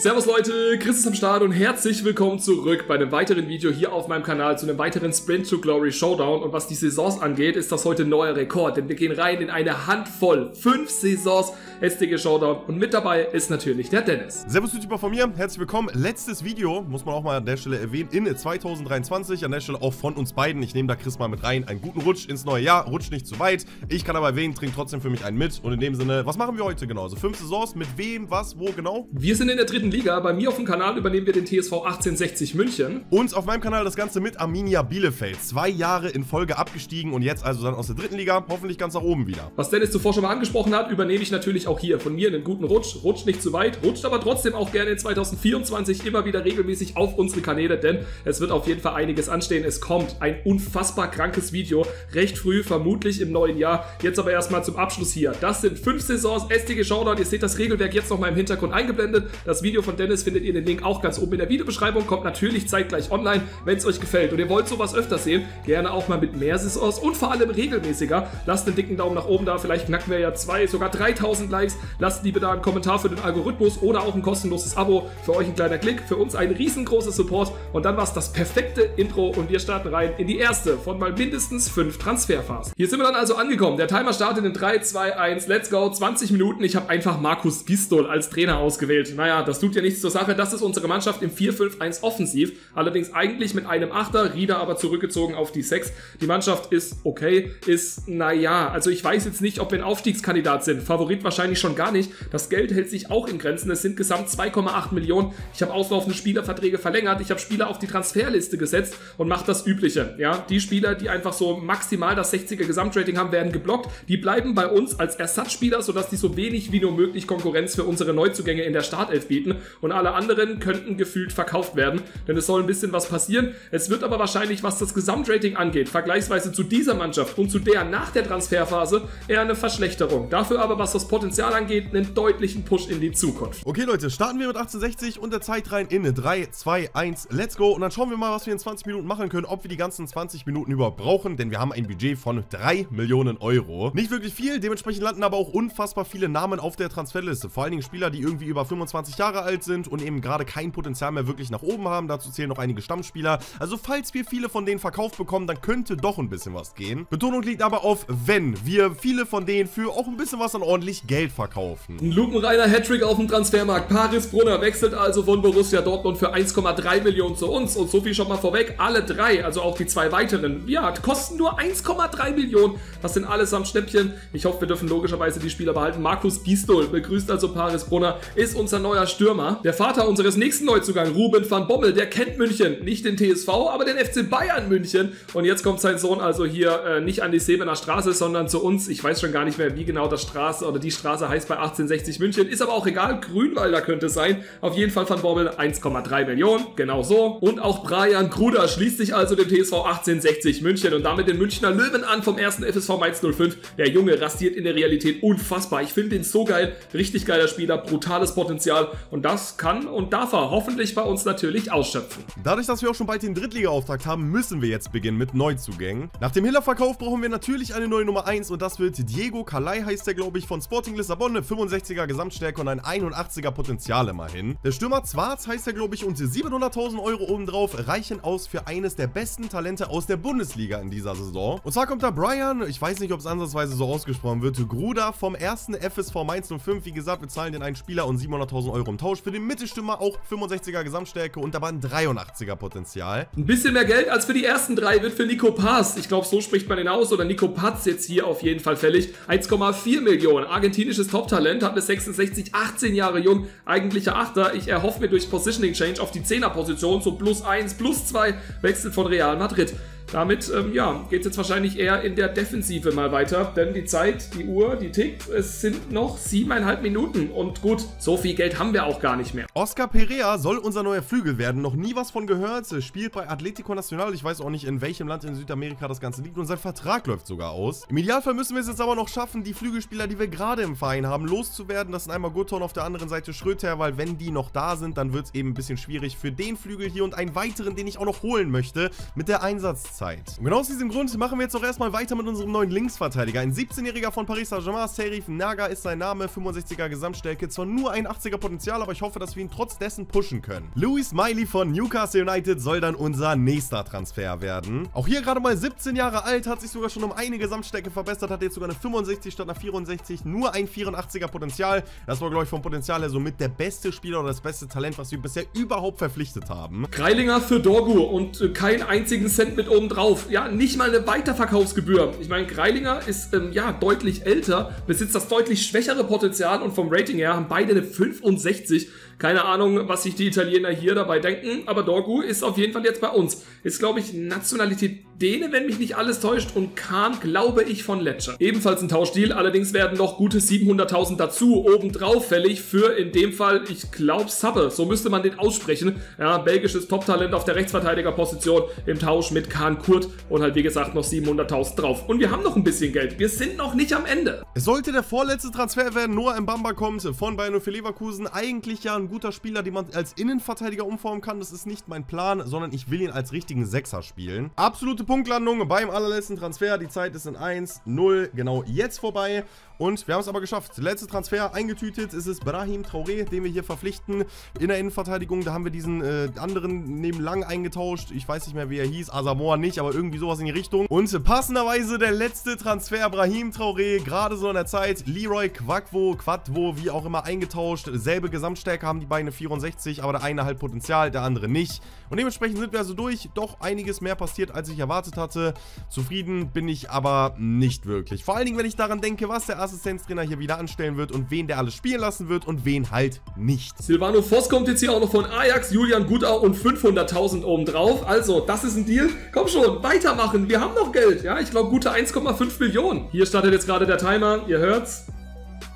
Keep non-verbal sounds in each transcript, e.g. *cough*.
Servus Leute, Chris ist am Start und herzlich willkommen zurück bei einem weiteren Video hier auf meinem Kanal zu einem weiteren Sprint to Glory Showdown. Und was die Saisons angeht, ist das heute ein neuer Rekord, denn wir gehen rein in eine Handvoll, fünf Saisons STG Showdown und mit dabei ist natürlich der Dennis. Servus YouTuber von mir, herzlich willkommen. Letztes Video, muss man auch mal an der Stelle erwähnen, in 2023, an der Stelle auch von uns beiden. Ich nehme da Chris mal mit rein, einen guten Rutsch ins neue Jahr, rutscht nicht zu weit. Ich kann aber erwähnen, trinkt trotzdem für mich einen mit. Und in dem Sinne, was machen wir heute genau? Also fünf Saisons, mit wem, was, wo genau? Wir sind in der dritten Liga. Bei mir auf dem Kanal übernehmen wir den TSV 1860 München. Und auf meinem Kanal das Ganze mit Arminia Bielefeld. Zwei Jahre in Folge abgestiegen und jetzt also dann aus der dritten Liga, hoffentlich ganz nach oben wieder. Was Dennis zuvor schon mal angesprochen hat, übernehme ich natürlich auch hier von mir einen guten Rutsch. Rutscht nicht zu weit, rutscht aber trotzdem auch gerne in 2024 immer wieder regelmäßig auf unsere Kanäle, denn es wird auf jeden Fall einiges anstehen. Es kommt ein unfassbar krankes Video, recht früh, vermutlich im neuen Jahr. Jetzt aber erstmal zum Abschluss hier. Das sind fünf Saisons STG Showdown. Ihr seht das Regelwerk jetzt noch mal im Hintergrund eingeblendet. Das Video von Dennis findet ihr den Link auch ganz oben in der Videobeschreibung. Kommt natürlich zeitgleich online, wenn es euch gefällt. Und ihr wollt sowas öfter sehen, gerne auch mal mit mehr Saisons und vor allem regelmäßiger. Lasst einen dicken Daumen nach oben da. Vielleicht knacken wir ja zwei, sogar 3000 Likes. Lasst liebe da einen Kommentar für den Algorithmus oder auch ein kostenloses Abo. Für euch ein kleiner Klick, für uns ein riesengroßer Support. Und dann war es das perfekte Intro und wir starten rein in die erste von mal mindestens fünf Transferphasen. Hier sind wir dann also angekommen. Der Timer startet in 3, 2, 1, let's go. 20 Minuten. Ich habe einfach Markus Gistol als Trainer ausgewählt. Naja, das tut ja nichts zur Sache. Das ist unsere Mannschaft im 4-5-1 offensiv. Allerdings eigentlich mit einem Achter, Rieder aber zurückgezogen auf die 6. Die Mannschaft ist okay, ist naja. Also ich weiß jetzt nicht, ob wir ein Aufstiegskandidat sind. Favorit wahrscheinlich schon gar nicht. Das Geld hält sich auch in Grenzen. Es sind gesamt 2,8 Millionen. Ich habe auslaufende Spielerverträge verlängert. Ich habe Spieler auf die Transferliste gesetzt und mache das Übliche. Ja, die Spieler, die einfach so maximal das 60er Gesamtrating haben, werden geblockt. Die bleiben bei uns als Ersatzspieler, sodass die so wenig wie nur möglich Konkurrenz für unsere Neuzugänge in der Startelf bieten. Und alle anderen könnten gefühlt verkauft werden, denn es soll ein bisschen was passieren. Es wird aber wahrscheinlich, was das Gesamtrating angeht, vergleichsweise zu dieser Mannschaft und zu der nach der Transferphase eher eine Verschlechterung. Dafür aber, was das Potenzial angeht, einen deutlichen Push in die Zukunft. Okay Leute, starten wir mit 1860 und der Zeit rein in 3, 2, 1, let's go. Und dann schauen wir mal, was wir in 20 Minuten machen können, ob wir die ganzen 20 Minuten überhaupt brauchen, denn wir haben ein Budget von 3 Millionen Euro. Nicht wirklich viel, dementsprechend landen aber auch unfassbar viele Namen auf der Transferliste. Vor allen Dingen Spieler, die irgendwie über 25 Jahre alt sind und eben gerade kein Potenzial mehr wirklich nach oben haben. Dazu zählen noch einige Stammspieler. Also falls wir viele von denen verkauft bekommen, dann könnte doch ein bisschen was gehen. Betonung liegt aber auf, wenn wir viele von denen für auch ein bisschen was an ordentlich Geld verkaufen. Ein lupenreiner Hattrick auf dem Transfermarkt. Paris Brunner wechselt also von Borussia Dortmund für 1,3 Millionen zu uns. Und so viel schon mal vorweg, alle drei, also auch die zwei weiteren, ja, kosten nur 1,3 Millionen. Das sind allesamt Schnäppchen. Ich hoffe, wir dürfen logischerweise die Spieler behalten. Markus Gistol begrüßt also Paris Brunner, ist unser neuer Stürmer. Der Vater unseres nächsten Neuzugangs, Ruben van Bommel, der kennt München. Nicht den TSV, aber den FC Bayern München. Und jetzt kommt sein Sohn also hier äh, nicht an die Sebener Straße, sondern zu uns. Ich weiß schon gar nicht mehr, wie genau das Straße oder die Straße heißt bei 1860 München. Ist aber auch egal. Grünwalder könnte es sein. Auf jeden Fall van Bommel 1,3 Millionen. Genau so. Und auch Brian Kruder schließt sich also dem TSV 1860 München und damit den Münchner Löwen an vom ersten FSV Mainz 05. Der Junge rastiert in der Realität unfassbar. Ich finde ihn so geil. Richtig geiler Spieler, brutales Potenzial. Und das kann und darf er hoffentlich bei uns natürlich ausschöpfen. Dadurch, dass wir auch schon bald den Drittliga-Auftrag haben, müssen wir jetzt beginnen mit Neuzugängen. Nach dem Hiller-Verkauf brauchen wir natürlich eine neue Nummer 1 und das wird Diego Calai, heißt der glaube ich, von Sporting Lissabon. Eine 65er Gesamtstärke und ein 81er Potenzial immerhin. Der Stürmer Zwarz heißt er glaube ich und 700.000 Euro obendrauf reichen aus für eines der besten Talente aus der Bundesliga in dieser Saison. Und zwar kommt da Brian, ich weiß nicht, ob es ansatzweise so ausgesprochen wird, Gruda vom ersten FSV Mainz 05. Wie gesagt, wir zahlen den einen Spieler und 700.000 Euro im Tausch. Für den Mittelstürmer auch 65er Gesamtstärke und aber ein 83er Potenzial. Ein bisschen mehr Geld als für die ersten drei wird für Nico Paz. Ich glaube, so spricht man ihn aus. Oder Nico Paz jetzt hier auf jeden Fall fällig. 1,4 Millionen. Argentinisches Top-Talent. Hat bis 66, 18 Jahre jung. Eigentlicher Achter. Ich erhoffe mir durch Positioning Change auf die 10er-Position. So plus 1, plus 2. Wechselt von Real Madrid. Damit, ähm, ja, geht es jetzt wahrscheinlich eher in der Defensive mal weiter, denn die Zeit, die Uhr, die tickt. Es sind noch siebeneinhalb Minuten und gut, so viel Geld haben wir auch gar nicht mehr. Oscar Perea soll unser neuer Flügel werden. Noch nie was von gehört. Spielt bei Atletico Nacional. Ich weiß auch nicht, in welchem Land in Südamerika das Ganze liegt und sein Vertrag läuft sogar aus. Im Idealfall müssen wir es jetzt aber noch schaffen, die Flügelspieler, die wir gerade im Verein haben, loszuwerden. Das sind einmal Gutton, auf der anderen Seite Schröter, weil wenn die noch da sind, dann wird es eben ein bisschen schwierig für den Flügel hier und einen weiteren, den ich auch noch holen möchte, mit der Einsatz Zeit. Und genau aus diesem Grund machen wir jetzt auch erstmal weiter mit unserem neuen Linksverteidiger. Ein 17-Jähriger von Paris Saint-Germain, Serif Naga ist sein Name, 65er Gesamtstärke, zwar nur ein 80er Potenzial, aber ich hoffe, dass wir ihn trotz dessen pushen können. Louis Miley von Newcastle United soll dann unser nächster Transfer werden. Auch hier gerade mal 17 Jahre alt, hat sich sogar schon um eine Gesamtstärke verbessert, hat jetzt sogar eine 65 statt einer 64, nur ein 84er Potenzial. Das war, glaube ich, vom Potenzial her somit der beste Spieler oder das beste Talent, was wir bisher überhaupt verpflichtet haben. Greilinger für Dorgu und äh, keinen einzigen Cent mit oben drauf. Ja, nicht mal eine Weiterverkaufsgebühr. Ich meine, Greilinger ist ähm, ja deutlich älter, besitzt das deutlich schwächere Potenzial und vom Rating her haben beide eine 65. Keine Ahnung, was sich die Italiener hier dabei denken, aber Dorgu ist auf jeden Fall jetzt bei uns. Ist, glaube ich, Nationalität Däne, wenn mich nicht alles täuscht, und Kahn, glaube ich, von Lecce. Ebenfalls ein Tauschdeal, allerdings werden noch gute 700.000 dazu obendrauf fällig für in dem Fall, ich glaube, Sabbe. So müsste man den aussprechen. Ja, belgisches Top-Talent auf der Rechtsverteidigerposition im Tausch mit Kahn Kurt und halt, wie gesagt, noch 700.000 drauf. Und wir haben noch ein bisschen Geld. Wir sind noch nicht am Ende. Es sollte der vorletzte Transfer werden. Noah Mbamba kommt von Bayern für Leverkusen. Eigentlich ja ein guter Spieler, den man als Innenverteidiger umformen kann. Das ist nicht mein Plan, sondern ich will ihn als richtigen Sechser spielen. Absolute Punktlandung beim allerletzten Transfer. Die Zeit ist in 1, 0, genau jetzt vorbei. Und wir haben es aber geschafft. Letzte Transfer eingetütet ist es Brahim Traoré, den wir hier verpflichten in der Innenverteidigung. Da haben wir diesen äh, anderen neben Lang eingetauscht. Ich weiß nicht mehr, wie er hieß. Asamoah nicht, aber irgendwie sowas in die Richtung. Und passenderweise der letzte Transfer, Brahim Traoré, gerade so in der Zeit. Leroy Quackwo, Quadwo, wie auch immer, eingetauscht. Selbe Gesamtstärke haben die beiden 64, aber der eine halt Potenzial, der andere nicht. Und dementsprechend sind wir also durch. Doch einiges mehr passiert, als ich erwartet hatte. Zufrieden bin ich aber nicht wirklich. Vor allen Dingen, wenn ich daran denke, was der Assistenztrainer hier wieder anstellen wird und wen der alles spielen lassen wird und wen halt nicht. Silvano Voss kommt jetzt hier auch noch von Ajax, Julian Gutau und 500.000 obendrauf. Also, das ist ein Deal. Komm schon, weitermachen. Wir haben noch Geld. Ja, ich glaube, gute 1,5 Millionen. Hier startet jetzt gerade der Timer. Ihr hört's.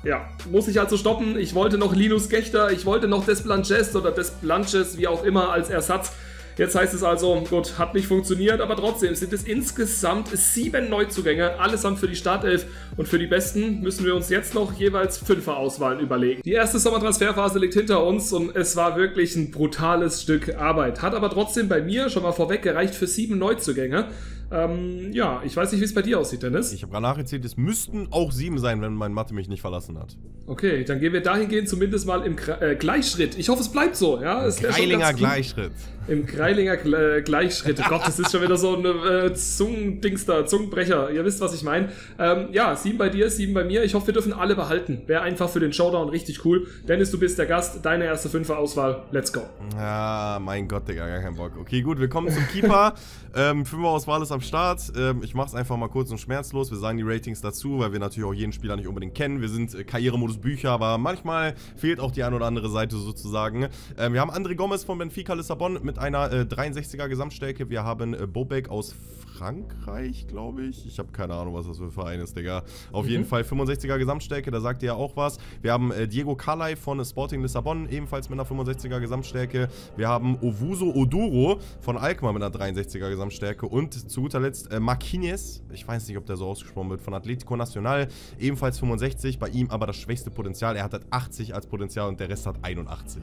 Ja, muss ich also stoppen. Ich wollte noch Linus Gechter, ich wollte noch Desplanches oder Desplanches, wie auch immer, als Ersatz. Jetzt heißt es also, gut, hat nicht funktioniert, aber trotzdem sind es insgesamt sieben Neuzugänge, allesamt für die Startelf. Und für die Besten müssen wir uns jetzt noch jeweils Fünfer-Auswahlen überlegen. Die erste Sommertransferphase liegt hinter uns und es war wirklich ein brutales Stück Arbeit. Hat aber trotzdem bei mir schon mal vorweg gereicht für sieben Neuzugänge. Ähm, ja, ich weiß nicht, wie es bei dir aussieht, Dennis. Ich habe gerade nachgezählt, es müssten auch sieben sein, wenn mein Mathe mich nicht verlassen hat. Okay, dann gehen wir dahingehend zumindest mal im äh, Gleichschritt. Ich hoffe, es bleibt so. Ja, es Greilinger Gleichschritt. Im Greilinger Gle äh, Gleichschritt. Oh Gott, das ist schon wieder so ein äh, Zungendings da, Zungenbrecher. Ihr wisst, was ich meine. Ähm, ja, sieben bei dir, sieben bei mir. Ich hoffe, wir dürfen alle behalten. Wäre einfach für den Showdown richtig cool. Dennis, du bist der Gast. Deine erste Fünfer-Auswahl. Let's go. Ja, mein Gott, Digga, gar keinen Bock. Okay, gut, wir kommen zum Keeper. *laughs* ähm, Fünfer-Auswahl ist am Start. Ähm, ich mach's einfach mal kurz und schmerzlos. Wir sagen die Ratings dazu, weil wir natürlich auch jeden Spieler nicht unbedingt kennen. Wir sind äh, Karrieremodus Bücher, aber manchmal fehlt auch die ein oder andere Seite sozusagen. Ähm, wir haben André Gomez von Benfica Lissabon mit einer äh, 63er Gesamtstärke. Wir haben äh, Bobek aus Frankreich, glaube ich. Ich habe keine Ahnung, was das für ein Verein ist, Digga. Auf mhm. jeden Fall 65er Gesamtstärke, da sagt ihr ja auch was. Wir haben äh, Diego Calai von Sporting Lissabon, ebenfalls mit einer 65er Gesamtstärke. Wir haben Owuso Oduro von Alkmaar mit einer 63er Gesamtstärke. Und zu guter Letzt äh, Marquinez, ich weiß nicht, ob der so ausgesprochen wird, von Atletico Nacional, ebenfalls 65. Bei ihm aber das schwächste Potenzial. Er hat halt 80 als Potenzial und der Rest hat 81.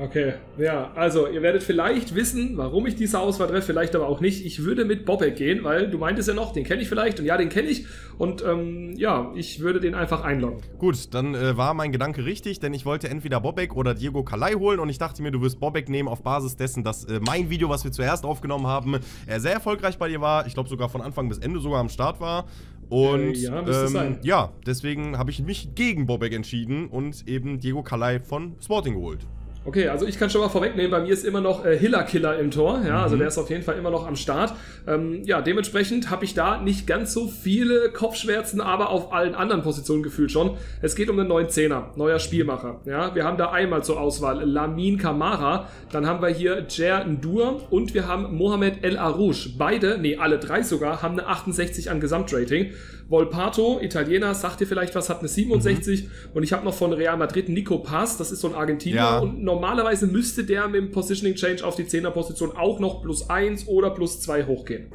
Okay, ja, also ihr werdet vielleicht wissen, warum ich diese Auswahl treffe, vielleicht aber auch nicht. Ich würde mit Bobek gehen, weil du meintest ja noch, den kenne ich vielleicht und ja, den kenne ich und ähm, ja, ich würde den einfach einloggen. Gut, dann äh, war mein Gedanke richtig, denn ich wollte entweder Bobek oder Diego Kalai holen und ich dachte mir, du wirst Bobek nehmen auf Basis dessen, dass äh, mein Video, was wir zuerst aufgenommen haben, äh, sehr erfolgreich bei dir war. Ich glaube sogar von Anfang bis Ende sogar am Start war. Und äh, ja, ähm, ja, deswegen habe ich mich gegen Bobek entschieden und eben Diego Kalai von Sporting geholt. Okay, also ich kann schon mal vorwegnehmen, bei mir ist immer noch äh, Hiller Killer im Tor, ja, also mhm. also der ist auf jeden Fall immer noch am Start. Ähm, ja, dementsprechend habe ich da nicht ganz so viele Kopfschmerzen, aber auf allen anderen Positionen gefühlt schon. Es geht um den neuen Zehner, neuer Spielmacher. Ja, wir haben da einmal zur Auswahl Lamin Kamara, dann haben wir hier Jer Ndur und wir haben Mohamed El Arouche. Beide, nee, alle drei sogar, haben eine 68 an Gesamtrating. Volpato, Italiener, sagt dir vielleicht was, hat eine 67 mhm. und ich habe noch von Real Madrid Nico Paz, das ist so ein Argentinier ja. und normalerweise müsste der mit dem Positioning Change auf die 10er Position auch noch plus 1 oder plus 2 hochgehen.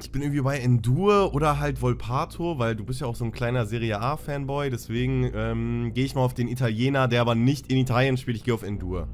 Ich bin irgendwie bei Endur oder halt Volpato, weil du bist ja auch so ein kleiner Serie A-Fanboy, deswegen ähm, gehe ich mal auf den Italiener, der aber nicht in Italien spielt, ich gehe auf Endur.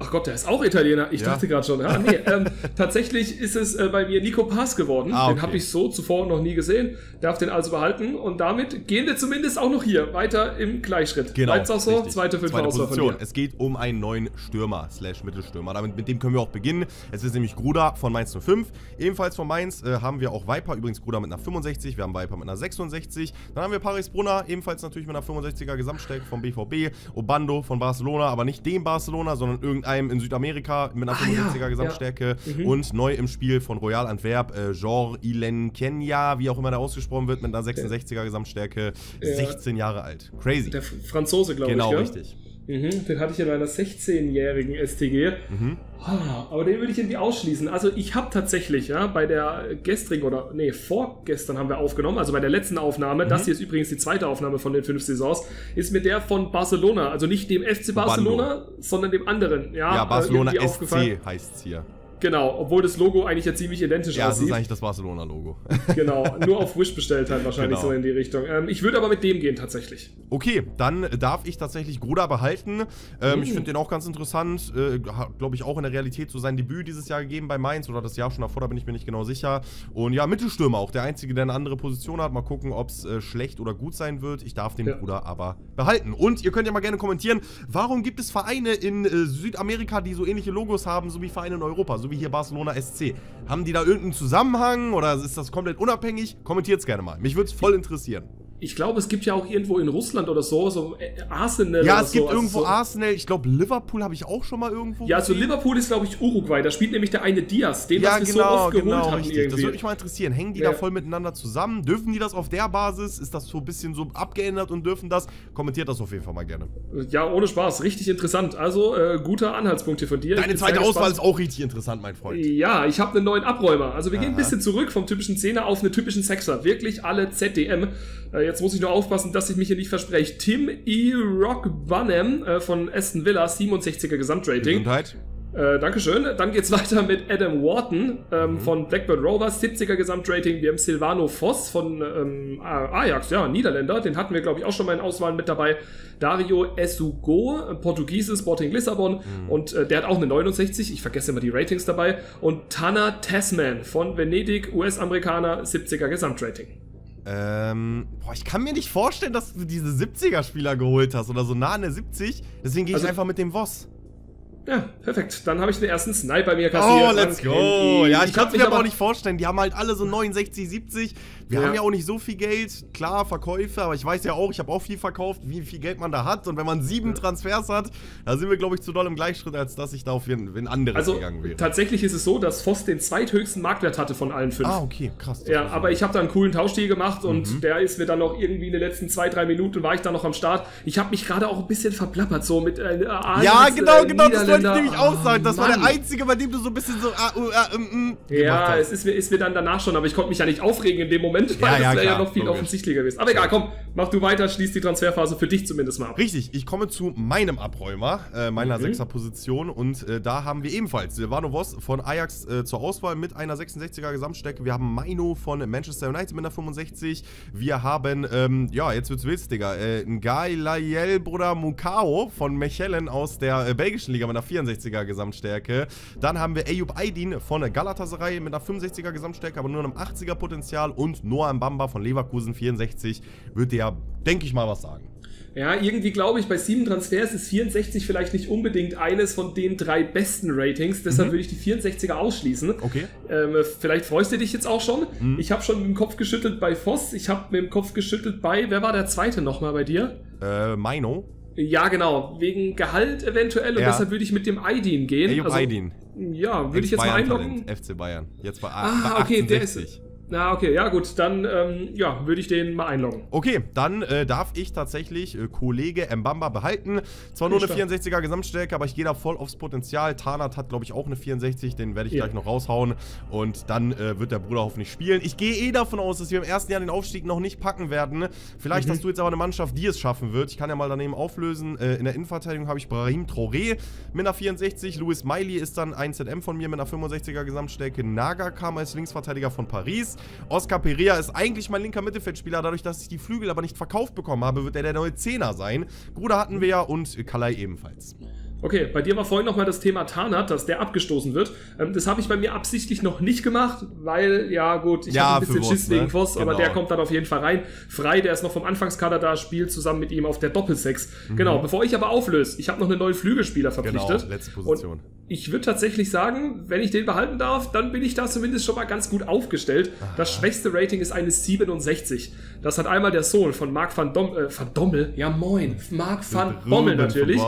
Ach Gott, der ist auch Italiener. Ich ja. dachte gerade schon. Ja, nee, ähm, tatsächlich ist es äh, bei mir Nico Pass geworden. Ah, okay. Den habe ich so zuvor noch nie gesehen. Darf den also behalten. Und damit gehen wir zumindest auch noch hier weiter im Gleichschritt. Genau. Auch so. Richtig. Zweite, fünfte Zweite Position. Es geht um einen neuen Stürmer, slash Mittelstürmer. Damit, mit dem können wir auch beginnen. Es ist nämlich Gruda von Mainz 05. Ebenfalls von Mainz äh, haben wir auch Viper. Übrigens Gruda mit einer 65. Wir haben Viper mit einer 66. Dann haben wir Paris Brunner. Ebenfalls natürlich mit einer 65er Gesamtstärke vom BVB. Obando von Barcelona. Aber nicht dem Barcelona, sondern irgendeinem in Südamerika mit einer 75er ah, Gesamtstärke ja. mhm. und neu im Spiel von Royal Antwerp, äh, Jean Ilen Kenya, wie auch immer der ausgesprochen wird, mit einer 66er Gesamtstärke, ja. 16 Jahre alt. Crazy. Der Franzose, glaube genau, ich. Genau, richtig. Mhm, den hatte ich in meiner 16-jährigen STG. Mhm. Ah, aber den würde ich irgendwie ausschließen. Also ich habe tatsächlich, ja, bei der gestrigen oder, nee, vorgestern haben wir aufgenommen, also bei der letzten Aufnahme, mhm. das hier ist übrigens die zweite Aufnahme von den fünf Saisons, ist mir der von Barcelona, also nicht dem FC Barcelona, Bando. sondern dem anderen. Ja, ja Barcelona SC heißt es hier. Genau, obwohl das Logo eigentlich ja ziemlich identisch ja, aussieht. Ja, das ist eigentlich das Barcelona-Logo. *laughs* genau, nur auf Wish bestellt halt wahrscheinlich genau. so in die Richtung. Ähm, ich würde aber mit dem gehen tatsächlich. Okay, dann darf ich tatsächlich Gruda behalten. Ähm, mhm. Ich finde den auch ganz interessant. Äh, Glaube ich auch in der Realität so sein Debüt dieses Jahr gegeben bei Mainz oder das Jahr schon davor, da bin ich mir nicht genau sicher. Und ja, Mittelstürmer auch, der Einzige, der eine andere Position hat. Mal gucken, ob es äh, schlecht oder gut sein wird. Ich darf den ja. Gruda aber behalten. Und ihr könnt ja mal gerne kommentieren, warum gibt es Vereine in äh, Südamerika, die so ähnliche Logos haben, so wie Vereine in Europa, so wie hier Barcelona SC? Haben die da irgendeinen Zusammenhang oder ist das komplett unabhängig? Kommentiert es gerne mal. Mich würde es voll interessieren ich glaube, es gibt ja auch irgendwo in Russland oder so, so äh, Arsenal. Ja, es gibt so. irgendwo also so Arsenal. Ich glaube, Liverpool habe ich auch schon mal irgendwo. Ja, also Liverpool ist, glaube ich, Uruguay. Da spielt nämlich der eine Diaz, den ja, wir genau, so oft geholt genau, haben. Richtig. Das würde mich mal interessieren. Hängen die ja. da voll miteinander zusammen? Dürfen die das auf der Basis? Ist das so ein bisschen so abgeändert und dürfen das? Kommentiert das auf jeden Fall mal gerne. Ja, ohne Spaß. Richtig interessant. Also, äh, guter Anhaltspunkt hier von dir. Deine zweite Auswahl ist auch richtig interessant, mein Freund. Ja, ich habe einen neuen Abräumer. Also, wir Aha. gehen ein bisschen zurück vom typischen Zehner auf einen typischen Sechser. Wirklich alle ZDM. Äh, jetzt muss ich nur aufpassen, dass ich mich hier nicht verspreche. Tim E. Rock Bunham äh, von Aston Villa, 67er Gesamtrating. Gesundheit. Äh, Dankeschön. Dann geht's *laughs* weiter mit Adam Wharton ähm, mhm. von Blackburn Rovers, 70er Gesamtrating. Wir haben Silvano Voss von ähm, Ajax, ja, Niederländer. Den hatten wir, glaube ich, auch schon mal in Auswahlen mit dabei. Dario Esugo, Portugiese, Sporting Lissabon. Mhm. Und äh, der hat auch eine 69. Ich vergesse immer die Ratings dabei. Und Tanner Tasman von Venedig, US-Amerikaner, 70er Gesamtrating. Ähm, boah, ich kann mir nicht vorstellen, dass du diese 70er-Spieler geholt hast oder so nah an der 70. Deswegen gehe ich also, einfach mit dem Voss. Ja, perfekt. Dann habe ich den ersten Sniper mir kassiert. Oh, let's go. Ja, ich, ich kann es mir aber auch nicht vorstellen. Die haben halt alle so 69, 70. Wir ja. haben ja auch nicht so viel Geld. Klar, Verkäufe, aber ich weiß ja auch, ich habe auch viel verkauft, wie viel Geld man da hat. Und wenn man sieben ja. Transfers hat, da sind wir, glaube ich, zu doll im Gleichschritt, als dass ich da auf ein anderes also, gegangen wäre. Tatsächlich ist es so, dass Voss den zweithöchsten Marktwert hatte von allen fünf. Ah, okay, krass. Ja, aber ich habe da einen coolen Tauschdeal gemacht und mhm. der ist mir dann noch irgendwie in den letzten zwei, drei Minuten war ich da noch am Start. Ich habe mich gerade auch ein bisschen verplappert, so mit äh, Ja, genau, äh, genau, das wollte ich nämlich auch sagen. Das Mann. war der einzige, bei dem du so ein bisschen so ah, uh, ah, um, mm, Ja, es ist, mir, ist mir dann danach schon, aber ich konnte mich ja nicht aufregen in dem Moment, weil ja, das wäre ja noch viel logisch. offensichtlicher gewesen. Aber egal, komm, mach du weiter, schließ die Transferphase für dich zumindest mal ab. Richtig, ich komme zu meinem Abräumer, äh, meiner mhm. Sechser-Position und äh, da haben wir ebenfalls Silvano Voss von Ajax äh, zur Auswahl mit einer 66er Gesamtstärke. Wir haben Maino von Manchester United mit einer 65. Wir haben, ähm, ja, jetzt wird's wild, Digga, äh, Ngailayel Bruder Mukao von Mechelen aus der äh, belgischen Liga mit einer 64er Gesamtstärke. Dann haben wir Ayub Aydin von Galatasaray mit einer 65er Gesamtstärke, aber nur einem 80er Potenzial und Noah Mbamba von Leverkusen 64 wird der, denke ich mal, was sagen. Ja, irgendwie glaube ich, bei sieben Transfers ist 64 vielleicht nicht unbedingt eines von den drei besten Ratings. Deshalb mhm. würde ich die 64er ausschließen. Okay. Ähm, vielleicht freust du dich jetzt auch schon. Mhm. Ich habe schon mit dem Kopf geschüttelt bei Voss. Ich habe mit dem Kopf geschüttelt bei, wer war der zweite nochmal bei dir? Äh, Meino. Ja, genau. Wegen Gehalt eventuell. Und ja. deshalb würde ich mit dem Aydin gehen. Eyüp also, Aydin. Ja, würde ich jetzt mal einloggen. FC Bayern. Jetzt bei, ah, bei 68. okay, der ist. Na, okay, ja gut, dann ähm, ja, würde ich den mal einloggen. Okay, dann äh, darf ich tatsächlich äh, Kollege Mbamba behalten. Zwar nur eine 64er Gesamtstärke, aber ich gehe da voll aufs Potenzial. Tarnat hat, glaube ich, auch eine 64, den werde ich ja. gleich noch raushauen. Und dann äh, wird der Bruder hoffentlich spielen. Ich gehe eh davon aus, dass wir im ersten Jahr den Aufstieg noch nicht packen werden. Vielleicht mhm. hast du jetzt aber eine Mannschaft, die es schaffen wird. Ich kann ja mal daneben auflösen. Äh, in der Innenverteidigung habe ich Brahim Traoré mit einer 64. Louis Miley ist dann ein ZM von mir mit einer 65er Gesamtstärke. Naga kam als Linksverteidiger von Paris. Oscar Perea ist eigentlich mein linker Mittelfeldspieler. Dadurch, dass ich die Flügel aber nicht verkauft bekommen habe, wird er der neue Zehner sein. Gruder hatten wir ja und Kalai ebenfalls. Okay, bei dir war vorhin nochmal das Thema Tarnat, dass der abgestoßen wird. Ähm, das habe ich bei mir absichtlich noch nicht gemacht, weil, ja gut, ich Ja, habe ein bisschen Schiss wegen ne? Voss, aber Genau. der kommt dann auf jeden Fall rein. Frei, der ist noch vom Anfangskader da, spielt zusammen mit ihm auf der Doppelsechs. Genau, bevor ich aber auflöse, ich habe noch einen neuen Flügelspieler verpflichtet. Genau, letzte Position. Und ich würde tatsächlich sagen, wenn ich den behalten darf, dann bin ich da zumindest schon mal ganz gut aufgestellt. Das schwächste Rating ist eine 67. Das hat einmal der Sohn von Mark van, Dom äh, van Dommel. Ja, moin. Mark van Bommel natürlich.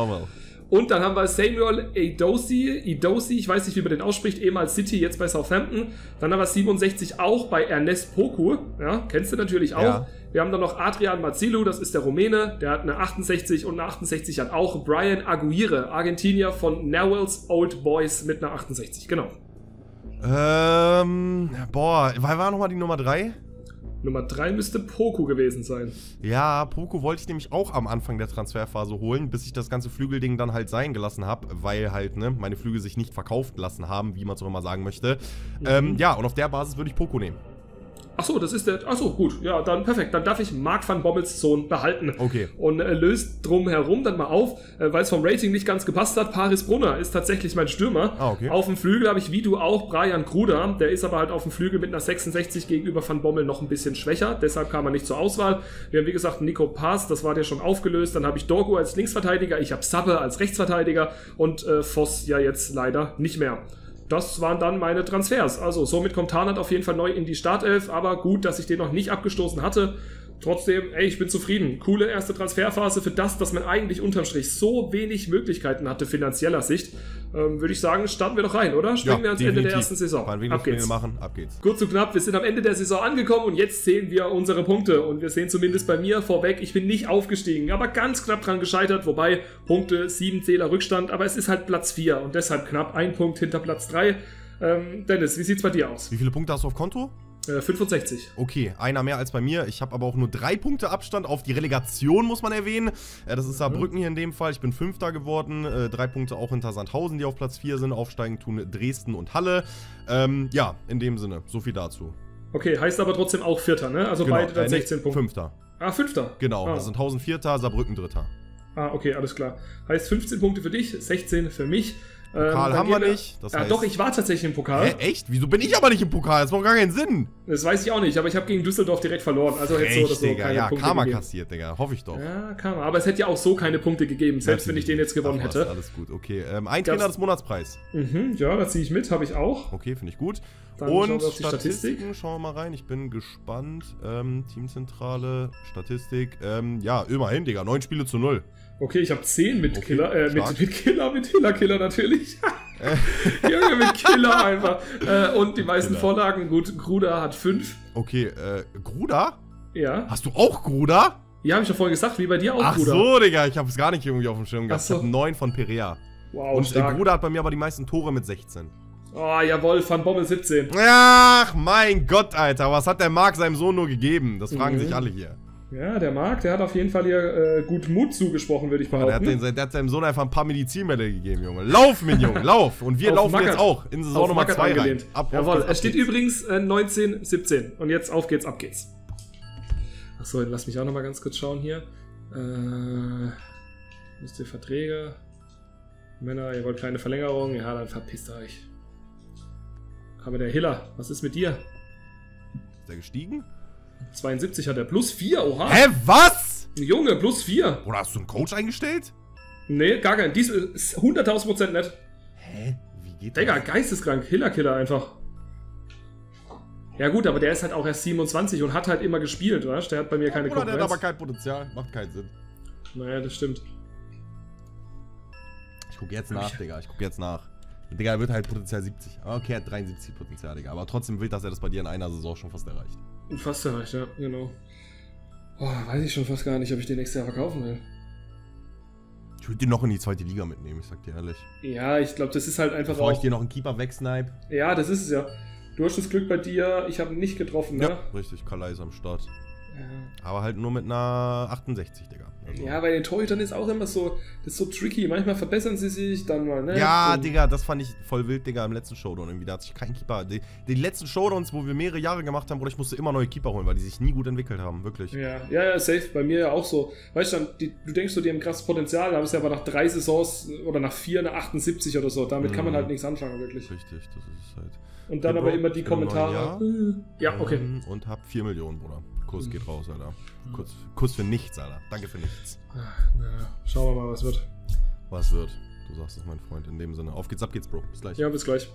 Und dann haben wir Samuel Edosi, Edosi, ich weiß nicht, wie man den ausspricht, ehemals City, jetzt bei Southampton. Dann haben wir 67 auch bei Ernest Poku, ja, kennst du natürlich auch. Ja. Wir haben dann noch Adrian Mazzilu, das ist der Rumäne, der hat eine 68 und eine 68 hat auch Brian Aguirre, Argentinier von Newell's Old Boys mit einer 68, genau. Ähm, boah, war, war nochmal die Nummer 3? Nummer 3 müsste Poku gewesen sein. Ja, Poco wollte ich nämlich auch am Anfang der Transferphase holen, bis ich das ganze Flügelding dann halt sein gelassen habe, weil halt, ne, meine Flügel sich nicht verkauft lassen haben, wie man es auch immer sagen möchte. Ähm, ja, und auf der Basis würde ich Poco nehmen. Ach so, das ist der. Ach so, gut. Ja, dann perfekt. Dann darf ich Mark van Bommels Sohn behalten. Okay. Und äh, löst drum herum dann mal auf, äh, weil es vom Rating nicht ganz gepasst hat. Paris Brunner ist tatsächlich mein Stürmer. Ah, okay. Auf dem Flügel habe ich wie du auch Brian Kruder. Der ist aber halt auf dem Flügel mit einer 66 gegenüber Van Bommel noch ein bisschen schwächer. Deshalb kam er nicht zur Auswahl. Wir haben wie gesagt Nico Pass, das war der schon aufgelöst. Dann habe ich Dorgo als Linksverteidiger. Ich habe Sabbe als Rechtsverteidiger. Und äh, Voss ja jetzt leider nicht mehr. Das waren dann meine Transfers. Also somit kommt Tarnat auf jeden Fall neu in die Startelf, aber gut, dass ich den noch nicht abgestoßen hatte. Trotzdem, ey, ich bin zufrieden. Coole erste Transferphase für das, dass man eigentlich unterm Strich so wenig Möglichkeiten hatte, finanzieller Sicht. Ähm, Würde ich sagen, starten wir doch rein, oder? Springen wir ans Ende der ersten Saison. Ein Ab geht's. machen, ab geht's. Kurz und knapp, wir sind am Ende der Saison angekommen und jetzt sehen wir unsere Punkte. Und wir sehen zumindest bei mir vorweg, ich bin nicht aufgestiegen, aber ganz knapp dran gescheitert. Wobei, Punkte, 7 Zähler Rückstand, aber es ist halt Platz 4 und deshalb knapp ein Punkt hinter Platz 3. Ähm, Dennis, wie sieht's bei dir aus? Wie viele Punkte hast du auf Konto? Äh, 65. Okay, einer mehr als bei mir. Ich habe aber auch nur drei Punkte Abstand auf die Relegation, muss man erwähnen. Äh, das ist Saarbrücken hier in dem Fall. Ich bin Fünfter geworden. Äh, drei Punkte auch hinter Sandhausen, die auf Platz 4 sind. Aufsteigen tun Dresden und Halle. Ähm, ja, in dem Sinne. So viel dazu. Okay, heißt aber trotzdem auch Vierter, ne? Also beide dann äh, nee, 16 Punkte. Fünfter. Ah, Fünfter. Genau, Ah. Sandhausen Vierter, Saarbrücken Dritter. ah, okay, alles klar. Heißt 15 Punkte für dich, 16 für mich. Ähm, Pokal dann haben wir nicht. Das ja, heißt- doch, ich war tatsächlich im Pokal. Hä, echt? Wieso bin ich aber nicht im Pokal? Das macht gar keinen Sinn. Das weiß ich auch nicht, aber ich habe gegen Düsseldorf direkt verloren. Also hätte so oder so keine Ja, Punkte Karma gegeben. kassiert, Digga. Hoffe ich doch. Ja, Karma. Aber es hätte ja auch so keine Punkte gegeben, selbst wenn ich den jetzt gewonnen Ach hätte. Alles gut, okay. Ähm, ein Trainer des Monatspreis. Mhm, ja, da ziehe ich mit, habe ich auch. Okay, finde ich gut. Dann schauen Und die Statistiken, schauen wir mal rein. Ich bin gespannt. Ähm, Teamzentrale, Statistik. Ähm, ja, immerhin, Digga. Neun Spiele zu null. Okay, ich habe 10 mit Okay, Killer, äh, mit, mit Killer, mit Hiller Killer natürlich. *laughs* Junge, mit Killer einfach. Äh, und die meisten Killer. Vorlagen, gut, Gruder hat 5. Okay, äh, Gruda? Ja. Hast du auch Gruda? Ja, habe ich doch vorhin gesagt, wie bei dir auch, Ach Gruder. so, Digga. Ich habe es gar nicht irgendwie auf dem Schirm gehabt. Ach so. Ich habe neun von Perea. Wow, Und äh, stark. Gruda hat bei mir aber die meisten Tore mit 16. Oh, jawohl, Van Bommel 17. Ach, mein Gott, Alter. Was hat der Marc seinem Sohn nur gegeben? Das fragen Mhm. sich alle hier. Ja, der Marc, der hat auf jeden Fall hier äh, gut Mut zugesprochen, würde ich Der hat, den, der hat seinem Sohn einfach ein paar Medizinbälle gegeben, Junge. Lauf, mein Junge, lauf. Und wir Auf laufen Mackert. jetzt auch in Saison Auf Nummer Mackert 2 rein. Ab, Jawohl, es steht geht's. übrigens äh, 19, 17. Und jetzt auf geht's, ab geht's. Achso, lass mich auch nochmal ganz kurz schauen hier. Äh, müsst ihr Verträge. Männer, ihr wollt keine Verlängerung. Ja, dann verpisst euch. Aber der Hiller, was ist mit dir? Ist der gestiegen? 72 hat er. Plus 4, oha. Hä, was? Junge, plus 4. Oder hast du einen Coach eingestellt? Nee, gar kein. Dies ist 100.000 Prozent nett. Hä? Wie geht Digga, geisteskrank. Hiller-Killer einfach. Ja gut, aber der ist halt auch erst 27 und hat halt immer gespielt, weißt Der hat bei mir keine Oder der hat aber kein Potenzial. Macht keinen Sinn. naja, das stimmt. Ich guck jetzt nach, Digga. Ich guck jetzt nach. Digga, er wird halt Potenzial 70. Aber okay, er hat 73 Potenzial, Digga. Aber trotzdem wild, dass er das bei dir in einer Saison schon fast erreicht. Fast erreicht, ja, genau. Boah, weiß ich schon fast gar nicht, ob ich den nächstes Jahr verkaufen will. Ich würde den noch in die zweite Liga mitnehmen, ich sag dir ehrlich. Ja, ich glaube, das ist halt einfach Bevor ich auch. dir noch einen Keeper wegsnipe. Ja, das ist es ja. Du hast das Glück bei dir, ich habe ihn nicht getroffen, ne? Ja, richtig, Kalai ist am Start. Ja. Aber halt nur mit einer 68, Digga. Also. Ja, bei den Torhütern ist auch immer so, das ist so tricky. Manchmal verbessern sie sich, dann mal, ne? Ja, Und- Digga, das fand ich voll wild, Digga, im letzten Showdown irgendwie. Da hat sich kein Keeper. Die, die letzten Showdowns, wo wir mehrere Jahre gemacht haben, Bruder, ich musste immer neue Keeper holen, weil die sich nie gut entwickelt haben, wirklich. Ja, ja, ja, safe. Bei mir ja auch so. Weißt du, dann, die, du denkst so, die haben krasses Potenzial, haben sie aber nach drei Saisons oder nach vier eine 78 oder so. Damit kann man Mhm. halt nichts anfangen, wirklich. Richtig, das ist es halt. Und dann aber immer die Kommentare. äh, Ja, okay. Ähm, Und hab 4 Millionen, Bruder. Kuss geht raus, Alter. Kuss, Kuss für nichts, Alter. Danke für nichts. Na, schauen wir mal, was wird. Was wird? Du sagst es, mein Freund, in dem Sinne. Auf geht's, ab geht's, Bro. Bis gleich. Ja, bis gleich.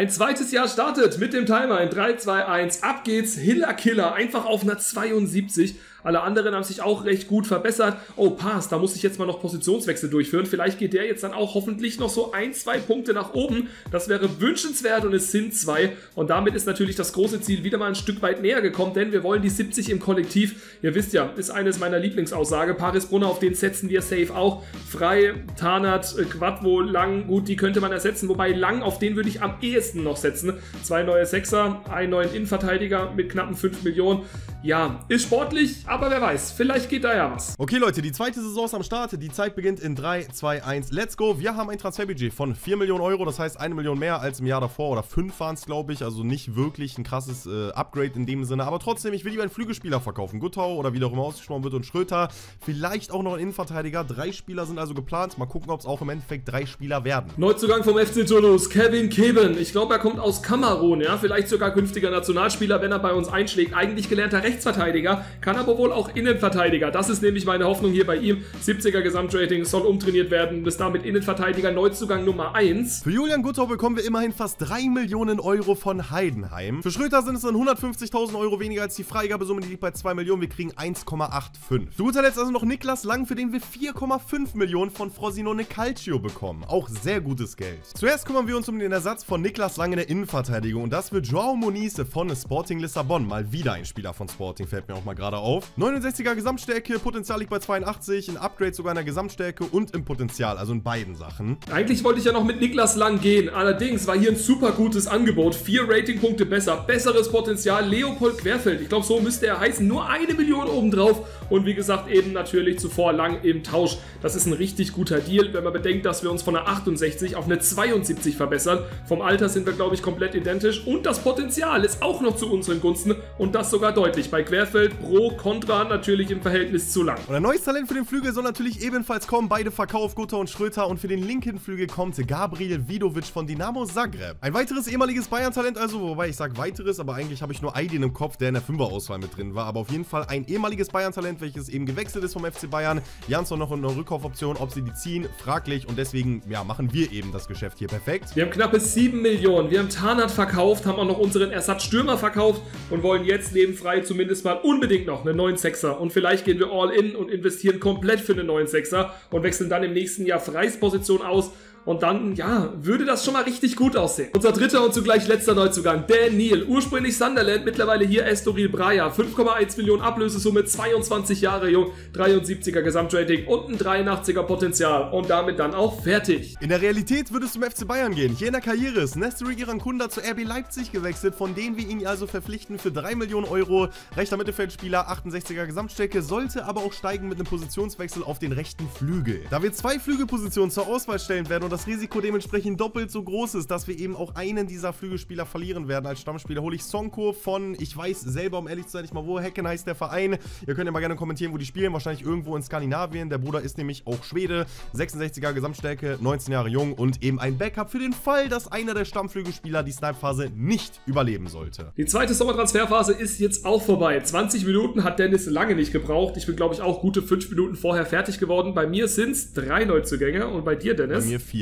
Ein zweites Jahr startet mit dem Timer in 3, 2, 1. Ab geht's. Hiller Killer. Einfach auf einer 72. Alle anderen haben sich auch recht gut verbessert. Oh, Pass, da muss ich jetzt mal noch Positionswechsel durchführen. Vielleicht geht der jetzt dann auch hoffentlich noch so ein, zwei Punkte nach oben. Das wäre wünschenswert und es sind zwei. Und damit ist natürlich das große Ziel wieder mal ein Stück weit näher gekommen, denn wir wollen die 70 im Kollektiv. Ihr wisst ja, ist eines meiner Lieblingsaussage. Paris Brunner, auf den setzen wir safe auch. Frei, Tarnat, äh, Quadvo, Lang, gut, die könnte man ersetzen. Wobei Lang, auf den würde ich am ehesten noch setzen. Zwei neue Sechser, einen neuen Innenverteidiger mit knappen 5 Millionen. Ja, ist sportlich, aber wer weiß, vielleicht geht da ja was. Okay, Leute, die zweite Saison ist am Start. Die Zeit beginnt in 3, 2, 1. Let's go. Wir haben ein Transferbudget von 4 Millionen Euro. Das heißt, eine Million mehr als im Jahr davor. Oder 5 waren es, glaube ich. Also nicht wirklich ein krasses äh, Upgrade in dem Sinne. Aber trotzdem, ich will lieber einen Flügelspieler verkaufen. Guttau oder wie der auch immer ausgesprochen wird und Schröter. Vielleicht auch noch ein Innenverteidiger. Drei Spieler sind also geplant. Mal gucken, ob es auch im Endeffekt drei Spieler werden. Neuzugang vom FC Toulouse, Kevin Keben. Ich glaube, er kommt aus Kamerun, ja, vielleicht sogar künftiger Nationalspieler, wenn er bei uns einschlägt. Eigentlich gelernter Rechtsverteidiger, kann aber wohl auch Innenverteidiger. Das ist nämlich meine Hoffnung hier bei ihm. 70er Gesamtrating soll umtrainiert werden, bis damit Innenverteidiger Neuzugang Nummer 1. Für Julian Guttau bekommen wir immerhin fast 3 Millionen Euro von Heidenheim. Für Schröter sind es dann 150.000 Euro weniger als die Freigabesumme, die liegt bei 2 Millionen. Wir kriegen 1,85. Zu guter Letzt also noch Niklas Lang, für den wir 4,5 Millionen von Frosinone Calcio bekommen. Auch sehr gutes Geld. Zuerst kümmern wir uns um den Ersatz von Niklas Lang in der Innenverteidigung und das wird Joao Moniz von Sporting Lissabon. Mal wieder ein Spieler von Sporting, fällt mir auch mal gerade auf. 69er Gesamtstärke, Potenzial liegt bei 82, ein Upgrade sogar in der Gesamtstärke und im Potenzial, also in beiden Sachen. Eigentlich wollte ich ja noch mit Niklas Lang gehen. Allerdings war hier ein super gutes Angebot. Vier Ratingpunkte besser, besseres Potenzial. Leopold Querfeld. Ich glaube, so müsste er heißen. Nur eine Million obendrauf. Und wie gesagt, eben natürlich zuvor Lang im Tausch. Das ist ein richtig guter Deal, wenn man bedenkt, dass wir uns von einer 68 auf eine 72 verbessern. Vom Alter sind wir, glaube ich, komplett identisch. Und das Potenzial ist auch noch zu unseren Gunsten. Und das sogar deutlich. Bei Querfeld pro, contra natürlich im Verhältnis zu Lang. Und ein neues Talent für den Flügel soll natürlich ebenfalls kommen. Beide verkauft Gutter und Schröter. Und für den linken Flügel kommt Gabriel Vidovic von Dinamo Zagreb. Ein weiteres ehemaliges Bayern-Talent also, wobei ich sage weiteres, aber eigentlich habe ich nur Aydin im Kopf, der in der Fünfer-Auswahl mit drin war. Aber auf jeden Fall ein ehemaliges Bayern-Talent, welches eben gewechselt ist vom FC Bayern. Jansson noch eine Rückkaufoption, ob sie die ziehen, fraglich. Und deswegen, ja, machen wir eben das Geschäft hier perfekt. Wir haben knappe 7 Millionen. Wir haben Tarnat verkauft, haben auch noch unseren Ersatzstürmer verkauft und wollen jetzt nebenfrei zumindest mal unbedingt noch einen neuen Sechser. Und vielleicht gehen wir all in und investieren komplett für einen neuen Sechser und wechseln dann im nächsten Jahr Freisposition aus. Und dann, ja, würde das schon mal richtig gut aussehen. Unser dritter und zugleich letzter Neuzugang, Dan Neal. Ursprünglich Sunderland, mittlerweile hier Estoril Braja. 5,1 Millionen Ablösesumme, 22 Jahre jung, 73er Gesamtrating und ein 83er Potenzial. Und damit dann auch fertig. In der Realität würde es zum FC Bayern gehen. Hier in der Karriere ist Nestor Irankunda zu RB Leipzig gewechselt, von denen wir ihn also verpflichten für 3 Millionen Euro. Rechter Mittelfeldspieler, 68er Gesamtstärke, sollte aber auch steigen mit einem Positionswechsel auf den rechten Flügel. Da wir zwei Flügelpositionen zur Auswahl stellen werden und das Risiko dementsprechend doppelt so groß ist, dass wir eben auch einen dieser Flügelspieler verlieren werden als Stammspieler, hole ich Sonko von, ich weiß selber, um ehrlich zu sein, nicht mal wo, Hecken heißt der Verein. Ihr könnt ja mal gerne kommentieren, wo die spielen, wahrscheinlich irgendwo in Skandinavien. Der Bruder ist nämlich auch Schwede, 66er Gesamtstärke, 19 Jahre jung und eben ein Backup für den Fall, dass einer der Stammflügelspieler die Snipe-Phase nicht überleben sollte. Die zweite Sommertransferphase ist jetzt auch vorbei. 20 Minuten hat Dennis lange nicht gebraucht. Ich bin, glaube ich, auch gute 5 Minuten vorher fertig geworden. Bei mir sind es drei Neuzugänge und bei dir, Bei Dennis? mir vier.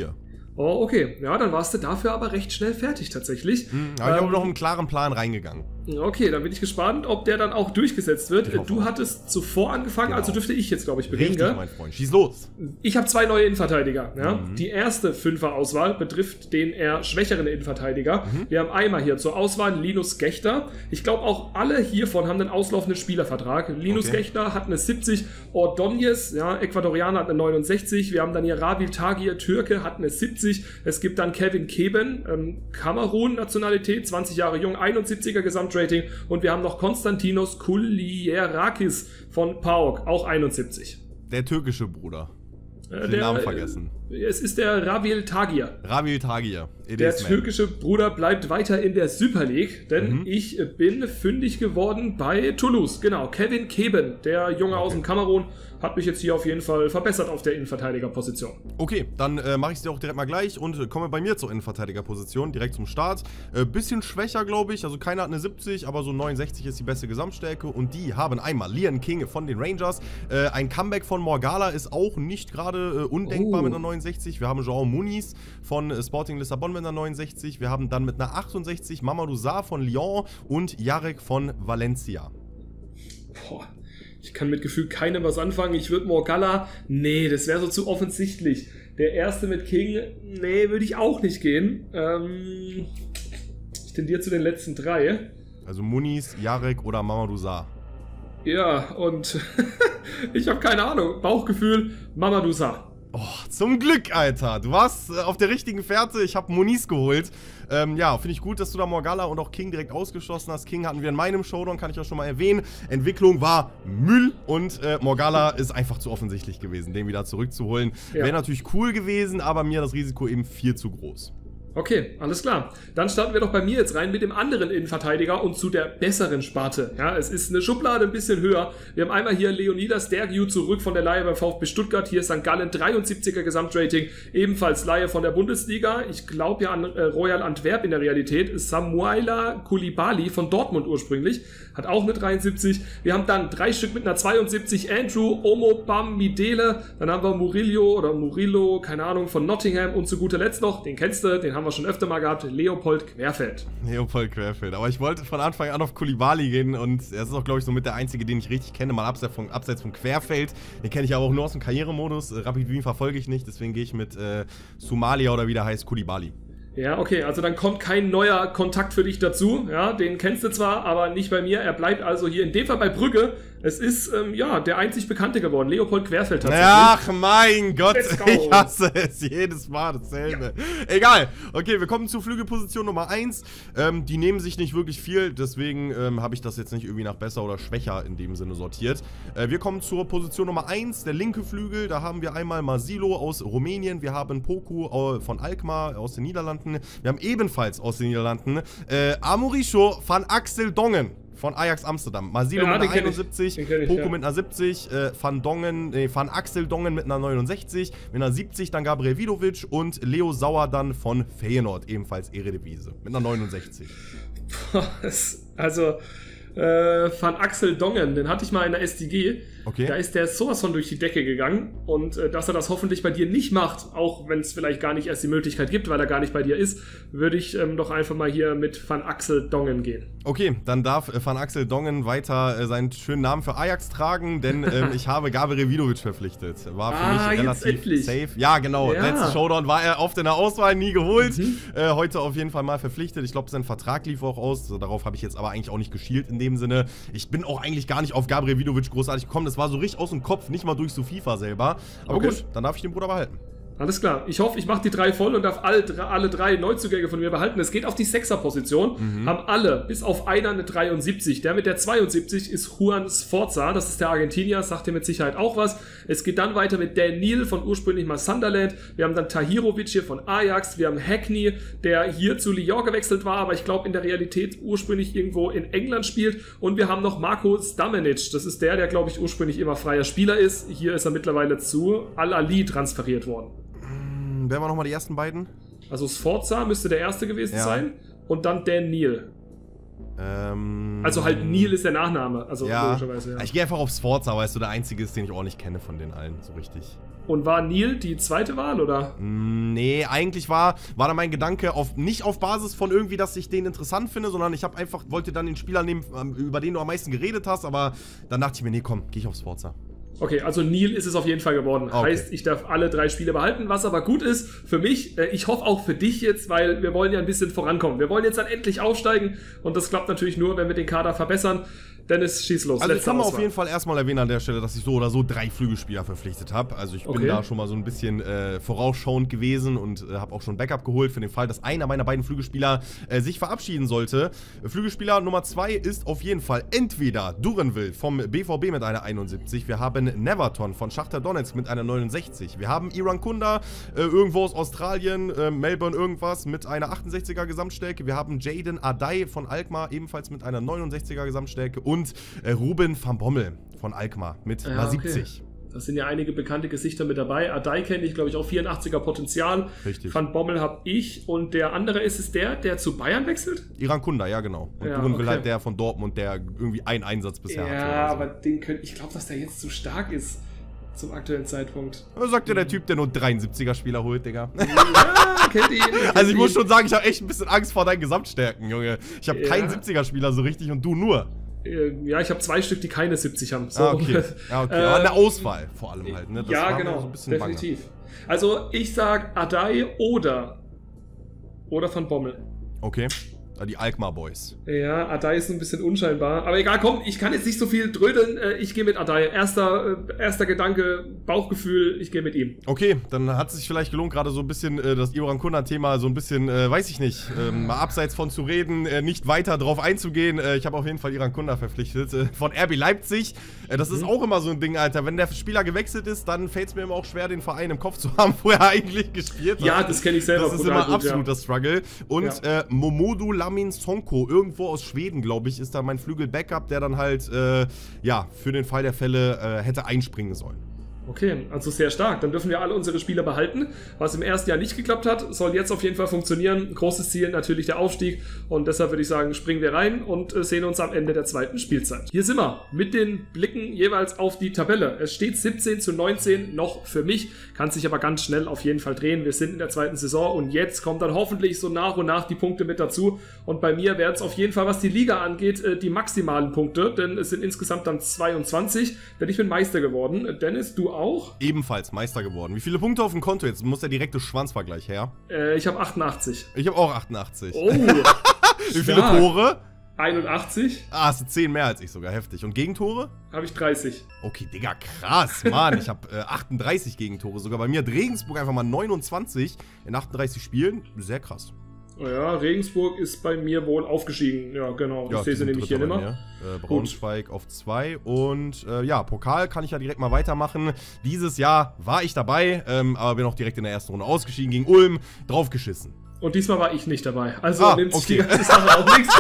Oh, okay. Ja, dann warst du dafür aber recht schnell fertig tatsächlich. Hm, aber ich habe noch einen klaren Plan reingegangen. Okay, dann bin ich gespannt, ob der dann auch durchgesetzt wird. Du hattest zuvor angefangen, Genau. also dürfte ich jetzt, glaube ich, beginnen. Richtig, mein Freund. Schieß los. Ich habe zwei neue Innenverteidiger. Ja? Mhm. Die erste Fünfer-Auswahl betrifft den eher schwächeren Innenverteidiger. Mhm. Wir haben einmal hier zur Auswahl Linus Gechter. Ich glaube, auch alle hiervon haben einen auslaufenden Spielervertrag. Linus Okay. Gechter hat eine 70, Ordonez, ja, Ecuadorianer hat eine 69. Wir haben dann hier Rabil Tagir, Türke, hat eine 70. Es gibt dann Kevin Keben, ähm, Kamerun-Nationalität, 20 Jahre jung, 71er Gesamtrating. Und wir haben noch Konstantinos Kulierakis von PAOK, auch 71. Der türkische Bruder. Äh, Den der, Namen vergessen. Es ist der Rabil Tagir. Rabil Tagir. Der is man. türkische Bruder bleibt weiter in der Super League, denn Mhm. ich bin fündig geworden bei Toulouse. Genau, Kevin Keben, der Junge aus dem Kamerun, hat mich jetzt hier auf jeden Fall verbessert auf der Innenverteidigerposition. Okay, dann äh, mache ich sie auch direkt mal gleich und äh, komme bei mir zur Innenverteidigerposition, direkt zum Start. Äh, bisschen schwächer, glaube ich. Also keiner hat eine 70, aber so 69 ist die beste Gesamtstärke. Und die haben einmal Liam King von den Rangers. Äh, ein Comeback von Morgala ist auch nicht gerade äh, undenkbar Oh. mit einer 69. Wir haben João Muniz von äh, Sporting Lissabon mit einer 69. Wir haben dann mit einer 68 Mamadou Sarr von Lyon und Jarek von Valencia. Boah, ich kann mit Gefühl keinem was anfangen. Ich würde Morgalla, nee, das wäre so zu offensichtlich. Der erste mit King, nee, würde ich auch nicht gehen. Ähm, ich tendiere zu den letzten drei. Also Muniz, Jarek oder Mamadou Sarr. Ja, und *laughs* ich habe keine Ahnung. Bauchgefühl, Mamadou Sarr. Oh, zum Glück, Alter. Du warst äh, auf der richtigen Fährte. Ich habe Moniz geholt. Ähm, ja, finde ich gut, dass du da Morgalla und auch King direkt ausgeschlossen hast. King hatten wir in meinem Showdown, kann ich auch schon mal erwähnen. Entwicklung war Müll und äh, Morgalla *laughs* ist einfach zu offensichtlich gewesen, den wieder zurückzuholen. Ja. Wäre natürlich cool gewesen, aber mir das Risiko eben viel zu groß. Okay, alles klar. Dann starten wir doch bei mir jetzt rein mit dem anderen Innenverteidiger und zu der besseren Sparte. Ja, es ist eine Schublade ein bisschen höher. Wir haben einmal hier Leonidas Dergiu zurück von der Leihe beim VfB Stuttgart. Hier ist St. Gallen 73er Gesamtrating, ebenfalls Leihe von der Bundesliga. Ich glaube ja an äh, Royal Antwerp in der Realität. Samuela Koulibaly von Dortmund ursprünglich hat auch eine 73. Wir haben dann drei Stück mit einer 72. Andrew Omobamidele. Dann haben wir Murillo oder Murillo, keine Ahnung, von Nottingham. Und zu guter Letzt noch, den kennst du, den haben wir schon öfter mal gehabt, Leopold Querfeld. Leopold Querfeld. Aber ich wollte von Anfang an auf Kulibali gehen und er ist auch, glaube ich, so mit der einzige, den ich richtig kenne, mal abseits von, abseits von Querfeld. Den kenne ich aber auch nur aus dem Karrieremodus. Äh, Rapid Wien verfolge ich nicht, deswegen gehe ich mit äh, Somalia oder wie der heißt, Kulibali. Ja, okay, also dann kommt kein neuer Kontakt für dich dazu. Ja, den kennst du zwar, aber nicht bei mir. Er bleibt also hier in dem Fall bei Brügge. Es ist, ähm, ja, der einzig Bekannte geworden, Leopold Querfeld tatsächlich. Ach mein Gott, ich hasse es jedes Mal dasselbe. Egal. Okay, wir kommen zu Flügelposition Nummer 1. Ähm, die nehmen sich nicht wirklich viel, deswegen ähm, habe ich das jetzt nicht irgendwie nach besser oder schwächer in dem Sinne sortiert. Äh, wir kommen zur Position Nummer 1, der linke Flügel. Da haben wir einmal Masilo aus Rumänien, wir haben Poku äh, von Alkmaar aus den Niederlanden, wir haben ebenfalls aus den Niederlanden äh, Amorisho van Axel Dongen. Von Ajax Amsterdam. Masilo Ja, mit einer kenn ich. 71, Den kenn ich, Poku ja. mit einer 70, äh, Van Dongen, nee, Van Axel Dongen mit einer 69, mit einer 70 dann Gabriel Vidovic und Leo Sauer dann von Feyenoord, ebenfalls Eredivisie, mit einer 69. Es- *laughs* also, äh, Van Axel Dongen, den hatte ich mal in der SDG. Okay. Da ist der sowas von durch die Decke gegangen. Und äh, dass er das hoffentlich bei dir nicht macht, auch wenn es vielleicht gar nicht erst die Möglichkeit gibt, weil er gar nicht bei dir ist, würde ich ähm, doch einfach mal hier mit Van Axel Dongen gehen. Okay, dann darf äh, Van Axel Dongen weiter äh, seinen schönen Namen für Ajax tragen, denn ähm, ich habe Gabriel Vidovic verpflichtet. War für Ah, mich relativ safe. Ja, genau. Ja. Mhm. Letztes Showdown war er oft in der Auswahl, nie geholt. Äh, heute auf jeden Fall mal verpflichtet. Ich glaube, sein Vertrag lief auch aus. Darauf habe ich jetzt aber eigentlich auch nicht geschielt in dem Sinne. Ich bin auch eigentlich gar nicht auf Gabriel Vidovic großartig gekommen. Das war so richtig aus dem Kopf, nicht mal durch so FIFA selber. Aber Okay. gut, dann darf ich den Bruder behalten. Alles klar. Ich hoffe, ich mache die drei voll und darf alle, drei- alle drei Neuzugänge von mir behalten. Es geht auf die Sechser-Position. Haben alle, bis auf einer, eine 73. Der mit der 72 ist Juan Sforza. Das ist der Argentinier. Sagt dir mit Sicherheit auch was. Es geht dann weiter mit Dan Neal von ursprünglich mal Sunderland. Wir haben dann Tahirovic hier von Ajax. Wir haben Hackney, der hier zu Lyon gewechselt war, aber ich glaube in der Realität ursprünglich irgendwo in England spielt. Und wir haben noch Marco Stamenic. Das ist der, der glaube ich ursprünglich immer freier Spieler ist. Hier ist er mittlerweile zu Al-Ali transferiert worden. Wer waren nochmal die ersten beiden? Also Sforza müsste der erste gewesen Ja. sein. Und dann Dan Neal. Ähm, Also halt Neil ist der Nachname, also ja. logischerweise, ja. Ich gehe einfach auf Sforza, weil es so der einzige ist, den ich auch nicht kenne von den allen, so richtig. Und war Neil die zweite Wahl, oder? Mm, Nee, eigentlich war, war da mein Gedanke auf, nicht auf Basis von irgendwie, dass ich den interessant finde, sondern ich habe einfach, wollte dann den Spieler nehmen, ähm, über den du am meisten geredet hast, aber dann dachte ich mir, nee, komm, gehe ich auf Sforza. Okay, also Neil ist es auf jeden Fall geworden. Okay. Heißt, ich darf alle drei Spiele behalten, was aber gut ist für mich. Äh, Ich hoffe auch für dich jetzt, weil wir wollen ja ein bisschen vorankommen. Wir wollen jetzt dann endlich aufsteigen und das klappt natürlich nur, wenn wir den Kader verbessern. Dennis, schieß los. Also ich Letzte kann man auf jeden Fall erstmal erwähnen an der Stelle, dass ich so oder so drei Flügelspieler verpflichtet habe. Also ich bin Okay. da schon mal so ein bisschen äh, vorausschauend gewesen und äh, habe auch schon Backup geholt für den Fall, dass einer meiner beiden Flügelspieler äh, sich verabschieden sollte. Flügelspieler Nummer zwei ist auf jeden Fall entweder Durenville vom BVB mit einer 71. Wir haben Neverton von Schachter Donetsk mit einer 69. Wir haben Iran Kunda äh, irgendwo aus Australien, äh, Melbourne irgendwas mit einer 68er Gesamtstärke. Wir haben Jaden Adai von Alkmaar ebenfalls mit einer 69er Gesamtstärke und äh, Ruben van Bommel von Alkmaar mit Ja, einer okay. 70. Da sind ja einige bekannte Gesichter mit dabei. Adai kenne ich, glaube ich, auch 84er Potenzial. Richtig. Van Bommel habe ich. Und der andere ist es der, der zu Bayern wechselt? Iran Kunda, ja genau. Und Ja, okay. halt der von Dortmund, der irgendwie einen Einsatz bisher ja, hatte. oder so. aber den könnte ich glaube, dass der jetzt zu stark ist zum aktuellen Zeitpunkt. Was sagt dir der Typ, der nur 73er Spieler holt, Digga? Ja, kennt ihn. *laughs* kennt Also ich muss schon sagen, ich habe echt ein bisschen Angst vor deinen Gesamtstärken, Junge. Ich habe Ja. keinen 70er-Spieler so richtig und du nur. Äh, Ja, ich habe zwei Stück, die keine 70 haben. So. Ah, okay. Ja, *laughs* okay. Aber eine Auswahl vor allem halt, ne? Das ja, genau. so definitiv. Also ich sag Adai oder oder Van Bommel. Okay. Die Alkmaar Boys. Ja, Adai ist ein bisschen unscheinbar. Aber egal, komm, ich kann jetzt nicht so viel drödeln. Äh, Ich gehe mit Adai. Erster, äh, erster Gedanke, Bauchgefühl, ich gehe mit ihm. Okay, dann hat es sich vielleicht gelohnt, gerade so ein bisschen äh, das Iran Kunda-Thema so ein bisschen, weiß ich nicht, ähm, mal abseits von zu reden, nicht weiter drauf einzugehen. Ich habe auf jeden Fall Iran Kunda verpflichtet von RB Leipzig. Das ist auch immer so ein Ding, Alter. Wenn der Spieler gewechselt ist, dann fällt es mir immer auch schwer, den Verein im Kopf zu *laughs* haben, wo er eigentlich gespielt hat. Ja, das kenne ich selber Das ist immer gut, absoluter Struggle. Und Ja. äh, Momodu Lamin Sonko, irgendwo aus Schweden, glaube ich, ist da mein Flügel-Backup, der dann halt, äh, ja, für den Fall der Fälle äh, hätte einspringen sollen. Okay, also sehr stark. Dann dürfen wir alle unsere Spieler behalten. Was im ersten Jahr nicht geklappt hat, soll jetzt auf jeden Fall funktionieren. Großes Ziel natürlich der Aufstieg. Und deshalb würde ich sagen, springen wir rein und äh, sehen uns am Ende der zweiten Spielzeit. Hier sind wir mit den Blicken jeweils auf die Tabelle. Es steht 17 zu 19 noch für mich, kann sich aber ganz schnell auf jeden Fall drehen. Wir sind in der zweiten Saison und jetzt kommt dann hoffentlich so nach und nach die Punkte mit dazu. Und bei mir werden es auf jeden Fall, was die Liga angeht, äh, die maximalen Punkte, denn es sind insgesamt dann 22, denn ich bin Meister geworden. Dennis, du auch? Ebenfalls Meister geworden. Wie viele Punkte auf dem Konto jetzt? Muss der direkte Schwanzvergleich her? Äh, ich habe 88. Ich habe auch 88. Oh, *laughs* Wie viele stark. Tore? 81 Ah, hast du 10 mehr als ich sogar, heftig. Und Gegentore? habe ich 30. Okay, Digga, krass, Mann. Ich habe äh, 38 Gegentore. Sogar bei mir hat Regensburg einfach mal 29 in 38 Spielen. Sehr krass. Ja, Regensburg ist bei mir wohl aufgestiegen. Ja, genau. ich sehe sie sind nämlich hier mir. Äh, Braunschweig auf 2 und äh, ja, Pokal kann ich ja direkt mal weitermachen. Dieses Jahr war ich dabei, ähm, aber bin auch direkt in der ersten Runde ausgeschieden gegen Ulm, draufgeschissen. Und diesmal war ich nicht dabei. Also Ah, nimmt okay. die ganze Sache auch nichts.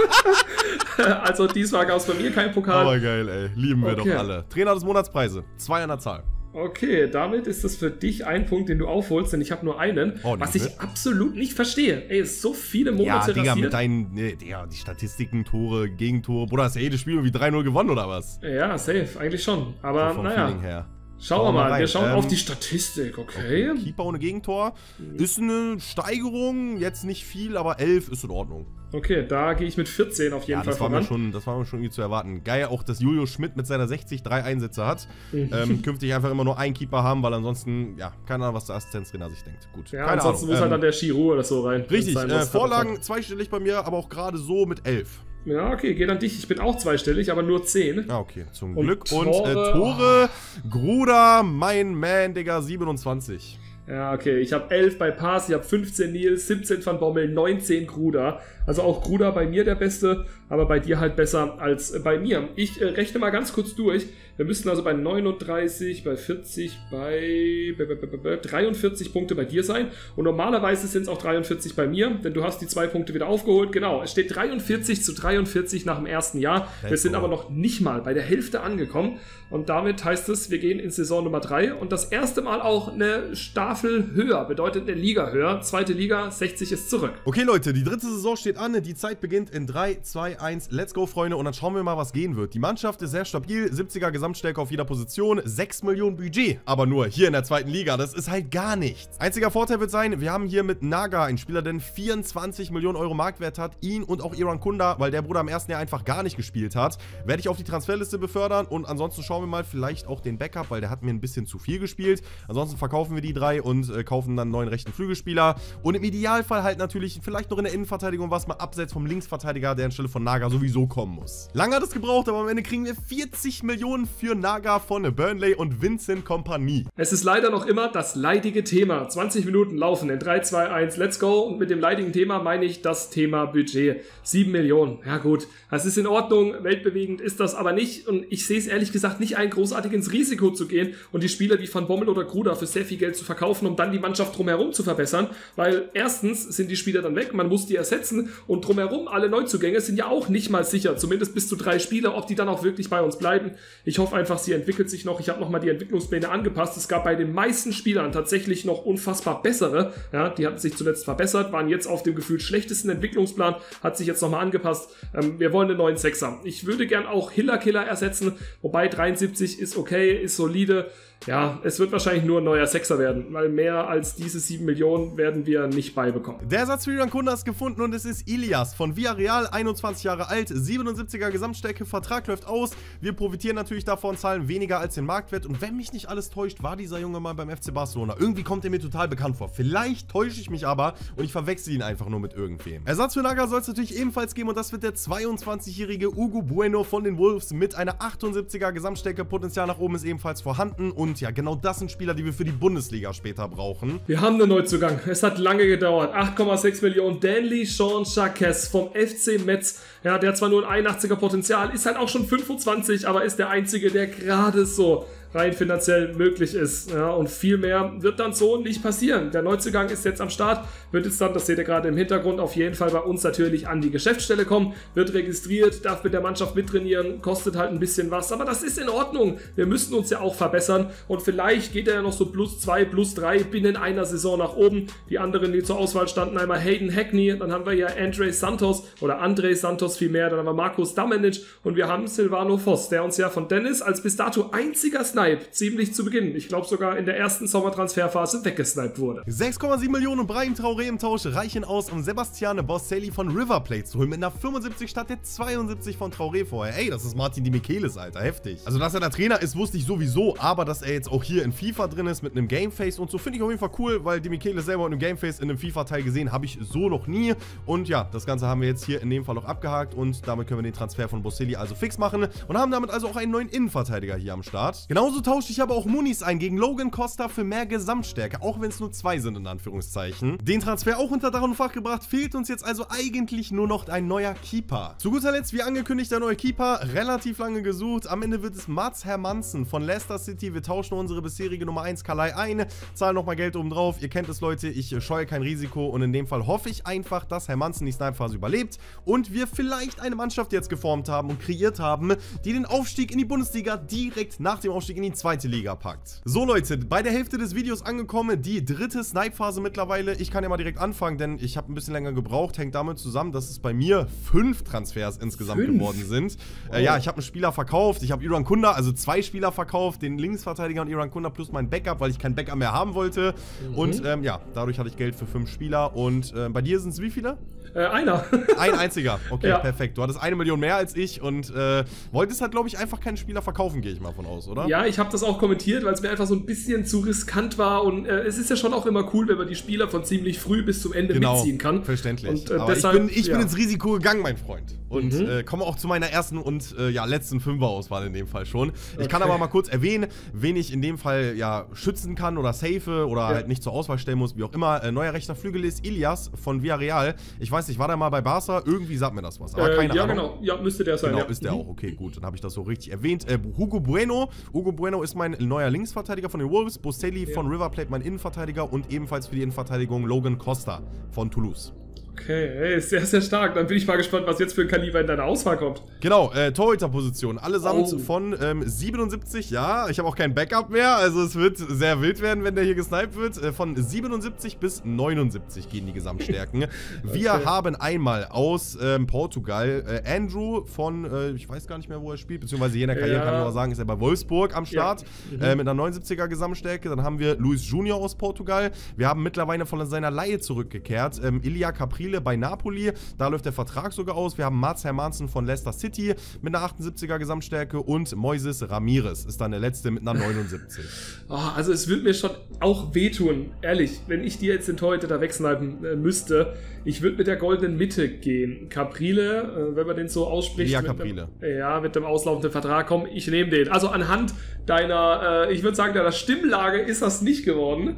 *laughs* also diesmal gab es bei mir keinen Pokal. Aber geil, ey. Lieben wir Okay. doch alle. Trainer des Monatspreise. Zwei an der Zahl. Okay, damit ist das für dich ein Punkt, den du aufholst, denn ich habe nur einen, Oh, was ich absolut nicht verstehe. Ey, so viele Ja, Monate Digga, rasiert. mit deinen, nee, Digga, die Statistiken, Tore, Gegentore. Bruder, hast ja jedes Spiel irgendwie 3-0 gewonnen oder was? ja, safe, eigentlich schon. Aber So naja, Feeling her. Schauen wir mal. rein. Wir schauen Ähm, auf die Statistik, okay? Keeper ohne Gegentor. Ist eine Steigerung, jetzt nicht viel, aber 11 ist in Ordnung. Okay, da gehe ich mit 14 auf jeden Ja, Fall das war, mir voran. schon, das war mir schon irgendwie zu erwarten. Geil auch, dass Julio Schmidt mit seiner 60 drei Einsätze hat. Mhm. Ähm, künftig einfach immer nur einen Keeper haben, weil ansonsten, ja, keine Ahnung, was der Assistenztrainer sich denkt. Gut, Ja, ansonsten Ahnung. muss halt dann Ähm, der Chiro oder so rein. Richtig, äh. Vorlagen zweistellig bei mir, aber auch gerade so mit 11. Ja, okay, geht an dich. Ich bin auch zweistellig, aber nur 10. Ah, okay, zum Und Glück. Und Tore- äh, Tore, Gruder, mein Man, Digga, 27. Ja, okay. Ich habe 11 bei Pass, ich habe 15 Nils, 17 Van Bommel, 19 Gruder. Also auch Gruder bei mir der Beste, aber bei dir halt besser als äh, bei mir. Ich äh, rechne mal ganz kurz durch. Wir müssten also bei 39, bei 40, bei, bei, bei, bei, bei 43 Punkte bei dir sein. Und normalerweise sind es auch 43 bei mir, denn du hast die zwei Punkte wieder aufgeholt. Genau, es steht 43 zu 43 nach dem ersten Jahr. Wir sind go. aber noch nicht mal bei der Hälfte angekommen. Und damit heißt es, wir gehen in Saison Nummer 3 und das erste Mal auch eine Staffel höher, bedeutet eine Liga höher. Zweite Liga, 60 ist zurück. Okay, Leute, die dritte Saison steht an. Die Zeit beginnt in 3, 2, 1. Let's go, Freunde. Und dann schauen wir mal, was gehen wird. Die Mannschaft ist sehr stabil. 70er Gesamtstärke auf jeder Position. 6 Millionen Budget. Aber nur hier in der zweiten Liga. Das ist halt gar nichts. Einziger Vorteil wird sein, wir haben hier mit Naga einen Spieler, der 24 Millionen Euro Marktwert hat. Ihn und auch Iran Kunda, weil der Bruder im ersten Jahr einfach gar nicht gespielt hat. Werde ich auf die Transferliste befördern. Und ansonsten schauen wir mal vielleicht auch den Backup, weil der hat mir ein bisschen zu viel gespielt. Ansonsten verkaufen wir die drei und äh, kaufen dann einen neuen rechten Flügelspieler. Und im Idealfall halt natürlich vielleicht noch in der Innenverteidigung was mal abseits vom Linksverteidiger, der anstelle von Naga sowieso kommen muss. Lange hat es gebraucht, aber am Ende kriegen wir 40 Millionen für Naga von Burnley und Vincent Kompanie. Es ist leider noch immer das leidige Thema. 20 Minuten laufen in 3, 2, 1, let's go. Und mit dem leidigen Thema meine ich das Thema Budget. 7 Millionen. Ja gut, das ist in Ordnung, weltbewegend ist das aber nicht. Und ich sehe es ehrlich gesagt nicht ein, großartig ins Risiko zu gehen und die Spieler wie Van Bommel oder Kruder für sehr viel Geld zu verkaufen, um dann die Mannschaft drumherum zu verbessern. Weil erstens sind die Spieler dann weg, man muss die ersetzen und drumherum alle Neuzugänge sind ja auch nicht mal sicher, zumindest bis zu drei Spieler, ob die dann auch wirklich bei uns bleiben. Ich hoffe einfach, sie entwickelt sich noch. Ich habe nochmal die Entwicklungspläne angepasst. Es gab bei den meisten Spielern tatsächlich noch unfassbar bessere. Ja, die hatten sich zuletzt verbessert, waren jetzt auf dem gefühlt schlechtesten Entwicklungsplan, hat sich jetzt nochmal angepasst. Ähm, wir wollen einen neuen Sechser. Ich würde gern auch Hiller Killer ersetzen, wobei 73 ist okay, ist solide ja, es wird wahrscheinlich nur ein neuer Sechser werden, weil mehr als diese 7 Millionen werden wir nicht beibekommen. Der Ersatz für Iran Kunda ist gefunden und es ist Ilias von Villarreal, 21 Jahre alt, 77er Gesamtstärke, Vertrag läuft aus. Wir profitieren natürlich davon, zahlen weniger als den Marktwert und wenn mich nicht alles täuscht, war dieser Junge mal beim FC Barcelona. Irgendwie kommt er mir total bekannt vor. Vielleicht täusche ich mich aber und ich verwechsel ihn einfach nur mit irgendwem. Ersatz für Naga soll es natürlich ebenfalls geben und das wird der 22-jährige Hugo Bueno von den Wolves mit einer 78er Gesamtstärke. Potenzial nach oben ist ebenfalls vorhanden und ja, genau das sind Spieler, die wir für die Bundesliga später brauchen. Wir haben einen Neuzugang. Es hat lange gedauert. 8,6 Millionen. Danley Sean Jacques vom FC Metz. Ja, der hat zwar nur ein 81er Potenzial, ist halt auch schon 25, aber ist der Einzige, der gerade so rein finanziell möglich ist. Ja, und viel mehr wird dann so nicht passieren. Der Neuzugang ist jetzt am Start, wird jetzt dann, das seht ihr gerade im Hintergrund, auf jeden Fall bei uns natürlich an die Geschäftsstelle kommen, wird registriert, darf mit der Mannschaft mittrainieren, kostet halt ein bisschen was, aber das ist in Ordnung. Wir müssen uns ja auch verbessern und vielleicht geht er ja noch so plus zwei, plus drei binnen einer Saison nach oben. Die anderen, die zur Auswahl standen, einmal Hayden Hackney, dann haben wir ja Andre Santos oder Andre Santos vielmehr, dann haben wir Markus Damenic und wir haben Silvano Voss, der uns ja von Dennis als bis dato einziger Snipe ziemlich zu Beginn, ich glaube sogar in der ersten Sommertransferphase weggesniped wurde. 6,7 Millionen Brahim Traoré im Tausch reichen aus, um Sebastiane Bosselli von River Plate zu holen mit einer 75 statt der 72 von Traoré vorher. Ey, das ist Martin Di Michelis, Alter, heftig. Also, dass er der Trainer ist, wusste ich sowieso, aber dass er jetzt auch hier in FIFA drin ist mit einem Gameface und so, finde ich auf jeden Fall cool, weil Di Michelis selber in einem Gameface in einem FIFA-Teil gesehen habe ich so noch nie. Und ja, das Ganze haben wir jetzt hier in dem Fall auch abgehakt und damit können wir den Transfer von Bosselli also fix machen und haben damit also auch einen neuen Innenverteidiger hier am Start. Genauso tausche ich aber auch Munis ein gegen Logan Costa für mehr Gesamtstärke, auch wenn es nur zwei sind in Anführungszeichen. Den Transfer auch unter Dach und Fach gebracht, fehlt uns jetzt also eigentlich nur noch ein neuer Keeper. Zu guter Letzt, wie angekündigt, der neue Keeper, relativ lange gesucht. Am Ende wird es Mats Hermansen von Leicester City. Wir tauschen unsere bisherige Nummer 1 Kalai ein, zahlen nochmal Geld oben drauf. Ihr kennt es, Leute, ich scheue kein Risiko und in dem Fall hoffe ich einfach, dass Hermansen die Snipe-Phase überlebt und wir vielleicht eine Mannschaft jetzt geformt haben und kreiert haben, die den Aufstieg in die Bundesliga direkt nach dem Aufstieg in die zweite Liga packt. So Leute, bei der Hälfte des Videos angekommen, die dritte Snipe-Phase mittlerweile. Ich kann ja mal direkt anfangen, denn ich habe ein bisschen länger gebraucht. Hängt damit zusammen, dass es bei mir fünf Transfers insgesamt fünf? geworden sind. Wow. Äh, ja, ich habe einen Spieler verkauft. Ich habe Iran Kunda, also zwei Spieler verkauft. Den Linksverteidiger und Iran Kunda plus mein Backup, weil ich kein Backup mehr haben wollte. Mhm. Und ähm, ja, dadurch hatte ich Geld für fünf Spieler. Und äh, bei dir sind es wie viele? Äh, einer. *laughs* Ein einziger. Okay, ja. perfekt. Du hattest eine Million mehr als ich und äh, wolltest halt, glaube ich, einfach keinen Spieler verkaufen, gehe ich mal von aus, oder? Ja, ich habe das auch kommentiert, weil es mir einfach so ein bisschen zu riskant war und äh, es ist ja schon auch immer cool, wenn man die Spieler von ziemlich früh bis zum Ende genau, mitziehen kann. verständlich. Und, äh, Aber deshalb, ich, bin, ich ja. bin ins Risiko gegangen, mein Freund. Und mhm. Äh, komme auch zu meiner ersten und äh, ja, letzten Fünfer-Auswahl in dem Fall schon. Ich okay. kann aber mal kurz erwähnen, wen ich in dem Fall ja schützen kann oder safe oder ja. halt nicht zur Auswahl stellen muss, wie auch immer. neuer rechter Flügel ist Ilias von Villarreal. Ich weiß nicht, war der mal bei Barca? Barca, irgendwie sagt mir das was. Aber äh, keine ja, Ahnung. genau. Ja, müsste der sein. Genau, ja. ist der mhm. auch. Okay, gut. Dann habe ich das so richtig erwähnt. Äh, Hugo Bueno. Hugo Bueno ist mein neuer Linksverteidiger von den Wolves. Boselli ja. von River Plate mein Innenverteidiger und ebenfalls für die Innenverteidigung Logan Costa von Toulouse. Okay, sehr, sehr stark. Dann bin ich mal gespannt, was jetzt für ein Kaliber in deine Auswahl kommt. Genau, äh, Torhüterposition. Allesamt Oh. von ähm, 77, ja. Ich habe auch kein Backup mehr, also es wird sehr wild werden, wenn der hier gesniped wird. Äh, von 77 bis 79 gehen die Gesamtstärken. *laughs* Wir Okay. haben einmal aus ähm, Portugal äh, Andrew von, äh, ich weiß gar nicht mehr, wo er spielt, beziehungsweise je in der Karriere Ja. kann ich nur sagen, ist er bei Wolfsburg am Ja. Start äh, mit einer 79er Gesamtstärke. Dann haben wir Luis Junior aus Portugal. Wir haben mittlerweile von seiner Laie zurückgekehrt. Ähm, Ilya Caprile bei Napoli. Da läuft der Vertrag sogar aus. Wir haben Mats Hermansen von Leicester City mit einer 78er Gesamtstärke und Moises Ramirez ist dann der letzte mit einer *laughs* 79. Oh, also es würde mir schon auch wehtun, ehrlich, wenn ich dir jetzt den Torhüter da wegsnipen äh, müsste. Ich würde mit der goldenen Mitte gehen. Caprile, äh, wenn man den so ausspricht. Ja, mit Caprile. Dem, ja, mit dem auslaufenden Vertrag. Komm, ich nehme den. Also anhand deiner, äh, ich würde sagen, deiner Stimmlage ist das nicht geworden.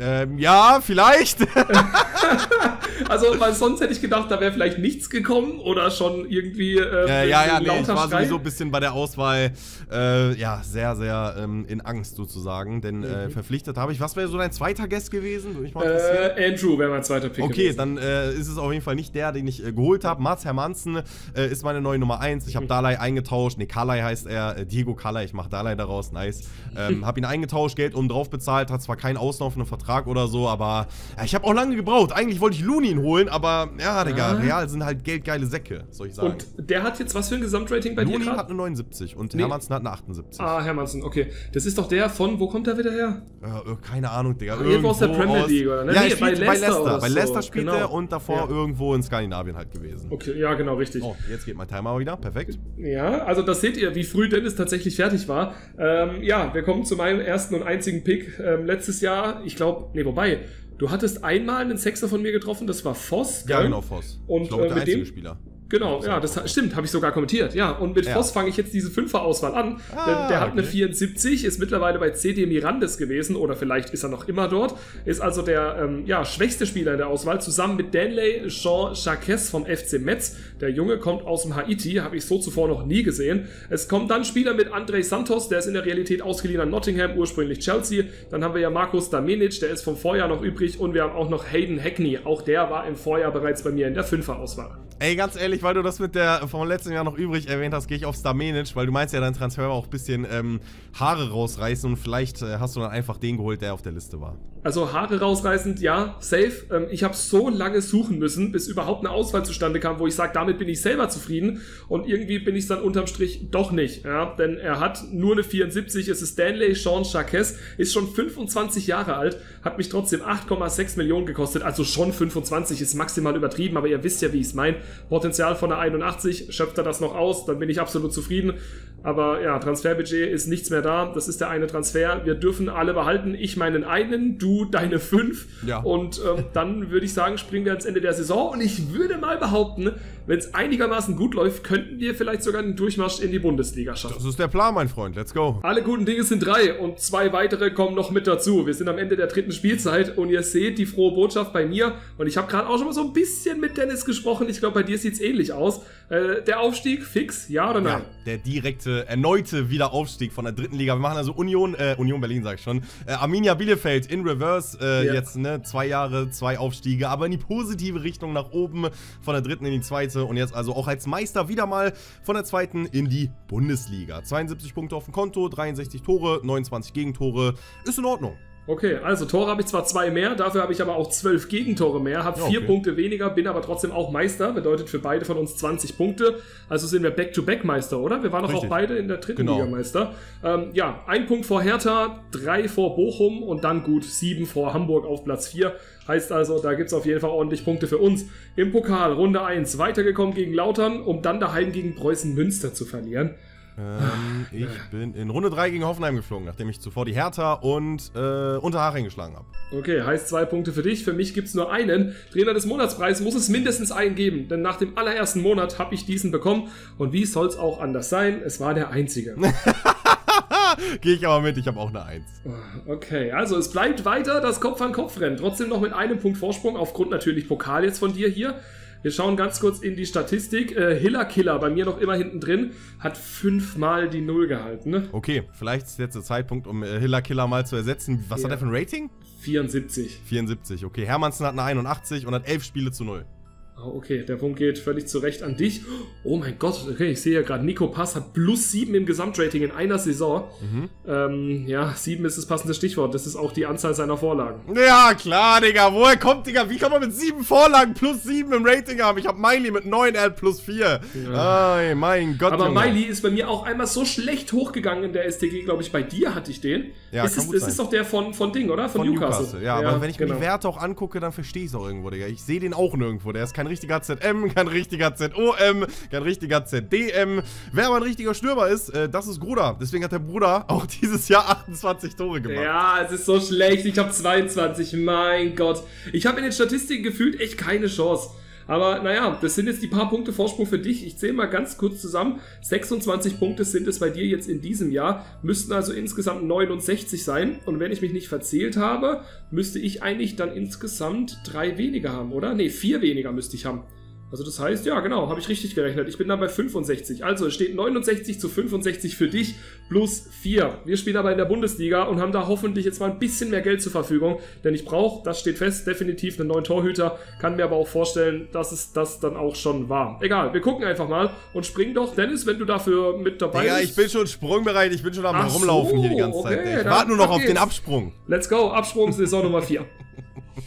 Ähm, ja, vielleicht. *laughs* Also, weil sonst hätte ich gedacht, da wäre vielleicht nichts gekommen oder schon irgendwie äh, Äh, ja, ja, nee, ich war Schrei. sowieso ein bisschen bei der Auswahl, äh, ja, sehr, sehr ähm, in Angst sozusagen, denn äh, Mhm. verpflichtet habe ich. Was wäre so dein zweiter Guest gewesen? Äh, Andrew wäre mein zweiter Pick. Okay, gewesen. dann äh, ist es auf jeden Fall nicht der, den ich äh, geholt habe. Mats Hermansen äh, ist meine neue Nummer 1. Ich habe Dalai eingetauscht. Ne, Kalai heißt er. Äh, Diego Kalai. Ich mache Dalai daraus. Nice. Ähm, *laughs* habe ihn eingetauscht, Geld oben drauf bezahlt. Hat zwar keinen auslaufenden Vertrag oder so, aber ja, ich habe auch lange gebraucht. Eigentlich wollte ich Lunin holen, aber ja, Digga, Ah. Real sind halt geldgeile Säcke, soll ich sagen. Und der hat jetzt was für ein Gesamtrating bei dir Lunin gerade? hat eine 79 und Nee. Hermansen hat eine 78. Ah, Hermansen, okay. Das ist doch der von, wo kommt er wieder her? Äh, keine Ahnung, Digga. irgendwo aus der Premier League, oder ne? Ja, Nee, bei Leicester Leicester. Bei so. Leicester spielt Genau. er und davor Ja. irgendwo in Skandinavien halt gewesen. Okay, ja, genau, richtig. Oh, jetzt geht mein Timer wieder. Perfekt. Ja, also das seht ihr, wie früh Dennis tatsächlich fertig war. Ähm, ja, wir kommen zu meinem ersten und einzigen Pick ähm, letztes Jahr. Ich glaube, nee, wobei, du hattest einmal einen Sechser von mir getroffen, das war Voss. Ja, gell? genau, Voss. Und, ich glaube, äh, der mit einzige dem- Spieler. Genau, ja, das stimmt, habe ich sogar kommentiert. Ja, und mit Ja. Voss fange ich jetzt diese Fünfer-Auswahl an. Ah, der hat eine okay. 74, ist mittlerweile bei CD Mirandes gewesen oder vielleicht ist er noch immer dort. Ist also der ähm, ja, schwächste Spieler in der Auswahl, zusammen mit Danley Jean Jacques vom FC Metz. Der Junge kommt aus dem Haiti, habe ich so zuvor noch nie gesehen. Es kommt dann Spieler mit Andrei Santos, der ist in der Realität ausgeliehen an Nottingham, ursprünglich Chelsea. Dann haben wir ja Markus Damenic, der ist vom Vorjahr noch übrig. Und wir haben auch noch Hayden Hackney, auch der war im Vorjahr bereits bei mir in der Fünfer-Auswahl. Ey, ganz ehrlich, weil du das mit der vom letzten Jahr noch übrig erwähnt hast, gehe ich auf Stamenic, weil du meinst ja, dein Transfer war auch ein bisschen ähm, Haare rausreißen und vielleicht äh, hast du dann einfach den geholt, der auf der Liste war. Also Haare rausreißend, ja, safe. Ähm, ich habe so lange suchen müssen, bis überhaupt eine Auswahl zustande kam, wo ich sage, damit bin ich selber zufrieden. Und irgendwie bin ich dann unterm Strich doch nicht. Ja? Denn er hat nur eine 74, es ist Stanley Sean Jacques, ist schon 25 Jahre alt, hat mich trotzdem 8,6 Millionen gekostet. Also schon 25 ist maximal übertrieben, aber ihr wisst ja, wie ich es meine. Potenzial von einer 81, schöpft er das noch aus, dann bin ich absolut zufrieden. Aber ja, Transferbudget ist nichts mehr da. Das ist der eine Transfer. Wir dürfen alle behalten. Ich meinen einen, du deine fünf. Ja. Und ähm, dann würde ich sagen, springen wir ans Ende der Saison. Und ich würde mal behaupten, wenn es einigermaßen gut läuft, könnten wir vielleicht sogar einen Durchmarsch in die Bundesliga schaffen. Das ist der Plan, mein Freund. Let's go. Alle guten Dinge sind drei und zwei weitere kommen noch mit dazu. Wir sind am Ende der dritten Spielzeit und ihr seht die frohe Botschaft bei mir. Und ich habe gerade auch schon mal so ein bisschen mit Dennis gesprochen. Ich glaube, bei dir sieht's ähnlich aus. Äh, der Aufstieg fix, ja oder nein? Ja, der direkte, erneute Wiederaufstieg von der dritten Liga. Wir machen also Union, äh, Union Berlin, sag ich schon. Äh, Arminia Bielefeld in Reverse. Äh, Ja. Jetzt, ne, zwei Jahre, zwei Aufstiege, aber in die positive Richtung nach oben. Von der dritten in die zweite. Und jetzt also auch als Meister wieder mal von der zweiten in die Bundesliga. 72 Punkte auf dem Konto, 63 Tore, 29 Gegentore. Ist in Ordnung. Okay, also Tore habe ich zwar zwei mehr, dafür habe ich aber auch zwölf Gegentore mehr, habe Ja, vier okay. Punkte weniger, bin aber trotzdem auch Meister, bedeutet für beide von uns 20 Punkte. Also sind wir Back-to-Back-Meister, oder? Wir waren doch auch beide in der dritten Genau. Liga Meister. Ähm, ja, ein Punkt vor Hertha, drei vor Bochum und dann gut sieben vor Hamburg auf Platz 4. Heißt also, da gibt's auf jeden Fall ordentlich Punkte für uns. Im Pokal, Runde 1, weitergekommen gegen Lautern, um dann daheim gegen Preußen Münster zu verlieren. Ähm, ich bin in Runde 3 gegen Hoffenheim geflogen, nachdem ich zuvor die Hertha und äh, Unterhaching geschlagen habe. Okay, heißt zwei Punkte für dich. Für mich gibt's nur einen. Trainer des Monatspreis muss es mindestens einen geben, denn nach dem allerersten Monat habe ich diesen bekommen. Und wie soll's auch anders sein? Es war der einzige. *laughs* Gehe ich aber mit, ich habe auch eine 1. Okay, also es bleibt weiter das Kopf-an-Kopf-Rennen. Trotzdem noch mit einem Punkt Vorsprung, aufgrund natürlich Pokal jetzt von dir hier. Wir schauen ganz kurz in die Statistik. Äh, Hiller Killer, bei mir noch immer hinten drin, hat fünfmal die Null gehalten. Ne? Okay, vielleicht ist jetzt der Zeitpunkt, um äh, Hiller Killer mal zu ersetzen. Was Ja. hat er für ein Rating? 74. 74, okay. Hermansen hat eine 81 und hat 11 Spiele zu 0. Oh, okay, der Punkt geht völlig zu Recht an dich. Oh mein Gott, okay, ich sehe ja gerade, Nico Pass hat plus 7 im Gesamtrating in einer Saison. Mhm. Ähm, ja, 7 ist das passende Stichwort. Das ist auch die Anzahl seiner Vorlagen. Ja, klar, Digga. Woher kommt, Digga? Wie kann man mit 7 Vorlagen plus 7 im Rating haben? Ich habe Miley mit 9, er plus 4. Ja. Ay, mein Gott, Aber Junge. Miley ist bei mir auch einmal so schlecht hochgegangen in der STG, glaube ich. Bei dir hatte ich den. Ja, es ist, es ist doch der von, von Ding, oder? Von, von Newcastle. Newcastle. Ja, ja, aber wenn ich genau. mir die Werte auch angucke, dann verstehe ich es auch irgendwo, Digga. Ich sehe den auch nirgendwo. Der ist kein richtiger ZM, kein richtiger ZOM, kein richtiger ZDM. Wer aber ein richtiger Stürmer ist, äh, das ist Gruda. Deswegen hat der Bruder auch *laughs* dieses Jahr 28 Tore gemacht. Ja, es ist so schlecht. Ich habe 22. Mein Gott. Ich habe in den Statistiken gefühlt echt keine Chance. Aber naja, das sind jetzt die paar Punkte Vorsprung für dich. Ich zähle mal ganz kurz zusammen. 26 Punkte sind es bei dir jetzt in diesem Jahr, müssten also insgesamt 69 sein. Und wenn ich mich nicht verzählt habe, müsste ich eigentlich dann insgesamt drei weniger haben, oder? Ne, vier weniger müsste ich haben. Also das heißt, ja genau, habe ich richtig gerechnet. Ich bin dann bei 65. Also es steht 69 zu 65 für dich plus 4. Wir spielen aber in der Bundesliga und haben da hoffentlich jetzt mal ein bisschen mehr Geld zur Verfügung. Denn ich brauche, das steht fest, definitiv einen neuen Torhüter. Kann mir aber auch vorstellen, dass es das dann auch schon war. Egal, wir gucken einfach mal und springen doch. Dennis, wenn du dafür mit dabei ja, bist. Ja, ich bin schon sprungbereit. Ich bin schon am Ach Rumlaufen so, hier die ganze okay, Zeit. Ich warte nur noch auf geht's. den Absprung. Let's go, Absprung, Saison Nummer 4.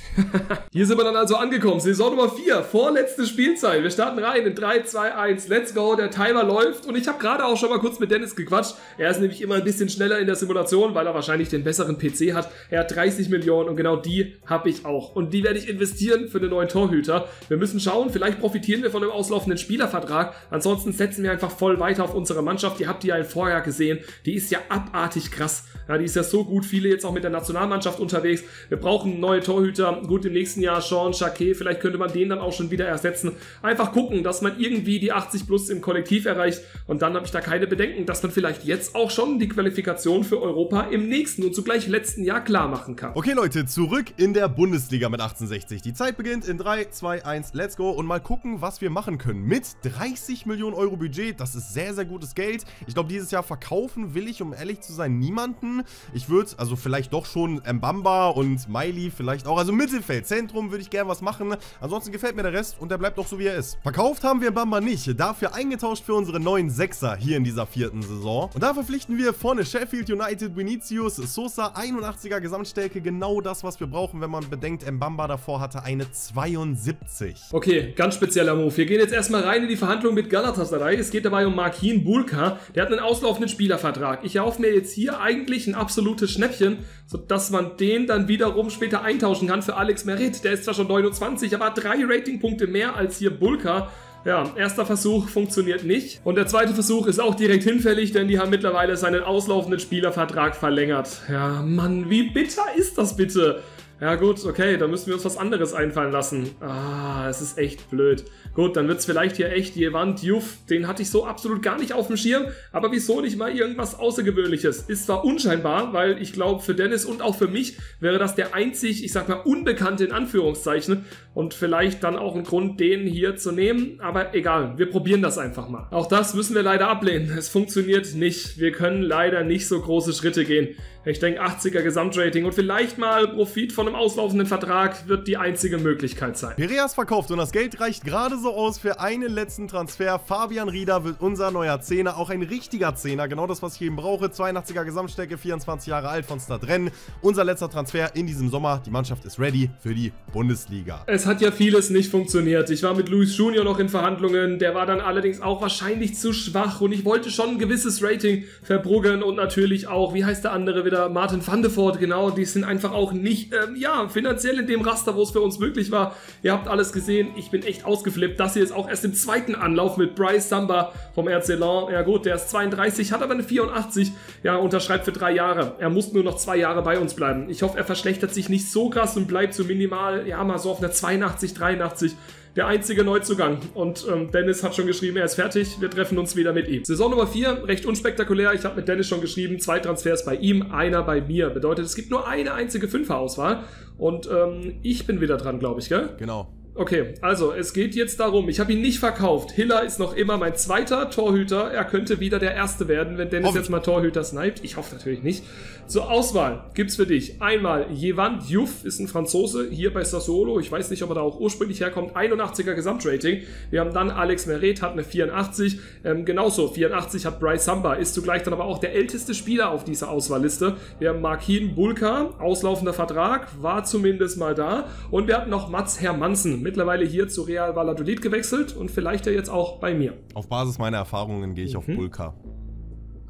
*laughs* Hier sind wir dann also angekommen. Saison Nummer 4, vorletzte Spielzeit. Wir starten rein in 3, 2, 1. Let's go. Der Timer läuft. Und ich habe gerade auch schon mal kurz mit Dennis gequatscht. Er ist nämlich immer ein bisschen schneller in der Simulation, weil er wahrscheinlich den besseren PC hat. Er hat 30 Millionen und genau die habe ich auch. Und die werde ich investieren für den neuen Torhüter. Wir müssen schauen, vielleicht profitieren wir von dem auslaufenden Spielervertrag. Ansonsten setzen wir einfach voll weiter auf unsere Mannschaft. Ihr habt die ja im Vorjahr gesehen. Die ist ja abartig krass. Ja, die ist ja so gut. Viele jetzt auch mit der Nationalmannschaft unterwegs. Wir brauchen neue Torhüter gut, im nächsten Jahr Sean Jacquet, vielleicht könnte man den dann auch schon wieder ersetzen. Einfach gucken, dass man irgendwie die 80 plus im Kollektiv erreicht und dann habe ich da keine Bedenken, dass man vielleicht jetzt auch schon die Qualifikation für Europa im nächsten und zugleich letzten Jahr klar machen kann. Okay Leute, zurück in der Bundesliga mit 1860. Die Zeit beginnt in 3, 2, 1, let's go und mal gucken, was wir machen können. Mit 30 Millionen Euro Budget, das ist sehr, sehr gutes Geld. Ich glaube, dieses Jahr verkaufen will ich, um ehrlich zu sein, niemanden. Ich würde, also vielleicht doch schon Mbamba und Miley vielleicht auch, also mit Mittelfeld, Zentrum würde ich gerne was machen. Ansonsten gefällt mir der Rest und der bleibt auch so, wie er ist. Verkauft haben wir Bamba nicht, dafür eingetauscht für unsere neuen Sechser hier in dieser vierten Saison. Und da verpflichten wir vorne Sheffield United, Vinicius, Sosa, 81er Gesamtstärke, genau das, was wir brauchen, wenn man bedenkt, Mbamba davor hatte eine 72. Okay, ganz spezieller Move. Wir gehen jetzt erstmal rein in die Verhandlung mit Galatasaray. Es geht dabei um Markin Bulka. Der hat einen auslaufenden Spielervertrag. Ich erhoffe mir jetzt hier eigentlich ein absolutes Schnäppchen, sodass man den dann wiederum später eintauschen kann für Alex Merit. Der ist zwar schon 29, aber drei Ratingpunkte mehr als hier Bulka. Ja, erster Versuch funktioniert nicht. Und der zweite Versuch ist auch direkt hinfällig, denn die haben mittlerweile seinen auslaufenden Spielervertrag verlängert. Ja, Mann, wie bitter ist das bitte? Ja gut, okay, dann müssen wir uns was anderes einfallen lassen. Ah, es ist echt blöd. Gut, dann wird es vielleicht hier echt Jevant Juf, den hatte ich so absolut gar nicht auf dem Schirm, aber wieso nicht mal irgendwas Außergewöhnliches? Ist zwar unscheinbar, weil ich glaube, für Dennis und auch für mich wäre das der einzig, ich sag mal, unbekannte in Anführungszeichen und vielleicht dann auch ein Grund, den hier zu nehmen, aber egal, wir probieren das einfach mal. Auch das müssen wir leider ablehnen. Es funktioniert nicht. Wir können leider nicht so große Schritte gehen. Ich denke 80er Gesamtrating und vielleicht mal Profit von einem auslaufenden Vertrag wird die einzige Möglichkeit sein. Piraeus verkauft und das Geld reicht gerade so aus für einen letzten Transfer. Fabian Rieder wird unser neuer Zehner, auch ein richtiger Zehner, genau das, was ich eben brauche. 82er Gesamtstärke, 24 Jahre alt von Stadrennen. Unser letzter Transfer in diesem Sommer. Die Mannschaft ist ready für die Bundesliga. Es hat ja vieles nicht funktioniert. Ich war mit Luis Junior noch in Verhandlungen, der war dann allerdings auch wahrscheinlich zu schwach und ich wollte schon ein gewisses Rating verbruggen und natürlich auch, wie heißt der andere wieder? Wieder Martin van de Voort, genau, die sind einfach auch nicht, ähm, ja, finanziell in dem Raster, wo es für uns möglich war. Ihr habt alles gesehen, ich bin echt ausgeflippt. Das hier ist auch erst im zweiten Anlauf mit Bryce Samba vom RC Lens. Ja gut, der ist 32, hat aber eine 84, ja, unterschreibt für drei Jahre. Er muss nur noch zwei Jahre bei uns bleiben. Ich hoffe, er verschlechtert sich nicht so krass und bleibt so minimal, ja, mal so auf einer 82, 83 der einzige Neuzugang. Und ähm, Dennis hat schon geschrieben, er ist fertig. Wir treffen uns wieder mit ihm. Saison Nummer 4, recht unspektakulär. Ich habe mit Dennis schon geschrieben, zwei Transfers bei ihm, einer bei mir. Bedeutet, es gibt nur eine einzige Fünferauswahl. Und ähm, ich bin wieder dran, glaube ich, gell? Genau. Okay, also es geht jetzt darum, ich habe ihn nicht verkauft. Hiller ist noch immer mein zweiter Torhüter. Er könnte wieder der Erste werden, wenn Dennis jetzt mal Torhüter sniped. Ich hoffe natürlich nicht. Zur Auswahl gibt's für dich einmal Jevan Diouf, ist ein Franzose, hier bei Sassuolo. Ich weiß nicht, ob er da auch ursprünglich herkommt. 81er Gesamtrating. Wir haben dann Alex Meret, hat eine 84. Ähm, genauso, 84 hat Bryce Samba, ist zugleich dann aber auch der älteste Spieler auf dieser Auswahlliste. Wir haben Markin Bulka, auslaufender Vertrag, war zumindest mal da. Und wir hatten noch Mats Hermansen, mittlerweile hier zu Real Valladolid gewechselt und vielleicht ja jetzt auch bei mir. Auf Basis meiner Erfahrungen gehe ich auf Bulka.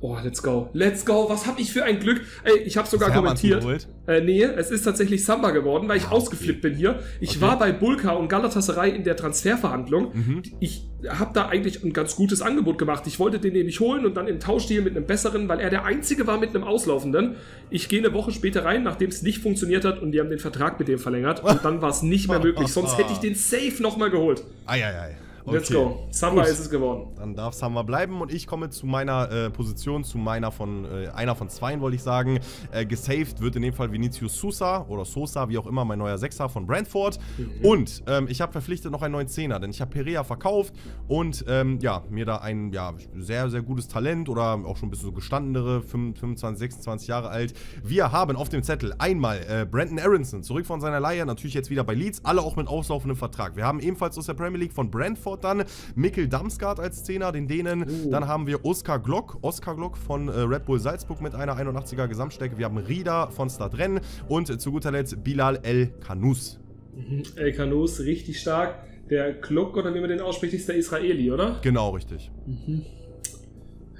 Oh, let's go. Let's go. Was hab ich für ein Glück. Ey, ich habe sogar kommentiert. Äh, nee, es ist tatsächlich Samba geworden, weil ich ausgeflippt bin hier. Ich Okay. war bei Bulka und Galatasaray in der Transferverhandlung. Ich habe da eigentlich ein ganz gutes Angebot gemacht. Ich wollte den nämlich holen und dann im Tauschdeal mit einem besseren, weil er der einzige war mit einem auslaufenden. Ich gehe eine Woche später rein, nachdem es nicht funktioniert hat und die haben den Vertrag mit dem verlängert und dann war es nicht mehr möglich. Sonst hätte ich den safe nochmal geholt. Eieiei. Okay. Let's go. Samba Gut. ist es geworden. Dann darf Samba bleiben und ich komme zu meiner äh, Position, zu meiner von, äh, einer von zweien, wollte ich sagen. Äh, gesaved wird in dem Fall Vinicius Sousa oder Sosa, wie auch immer, mein neuer Sechser von Brentford. Und ähm, ich habe verpflichtet noch einen neuen Zehner, denn ich habe Perea verkauft und ähm, ja, mir da ein ja, sehr, sehr gutes Talent oder auch schon ein bisschen so gestandenere, 25, 26 Jahre alt. Wir haben auf dem Zettel einmal äh, Brandon Aronson, zurück von seiner Leihe, natürlich jetzt wieder bei Leeds, alle auch mit auslaufendem Vertrag. Wir haben ebenfalls aus der Premier League von Brentford dann Mikkel Damsgaard als Zehner, den Dänen. Uh. Dann haben wir Oskar Glock, Oskar Glock von äh, Red Bull Salzburg mit einer 81er Gesamtstärke. Wir haben Rida von Stadrennen und zu guter Letzt Bilal El Kanous. El Kanous, richtig stark. Der Kluk, oder wie man den ausspricht, ist der Israeli, oder? Genau, richtig.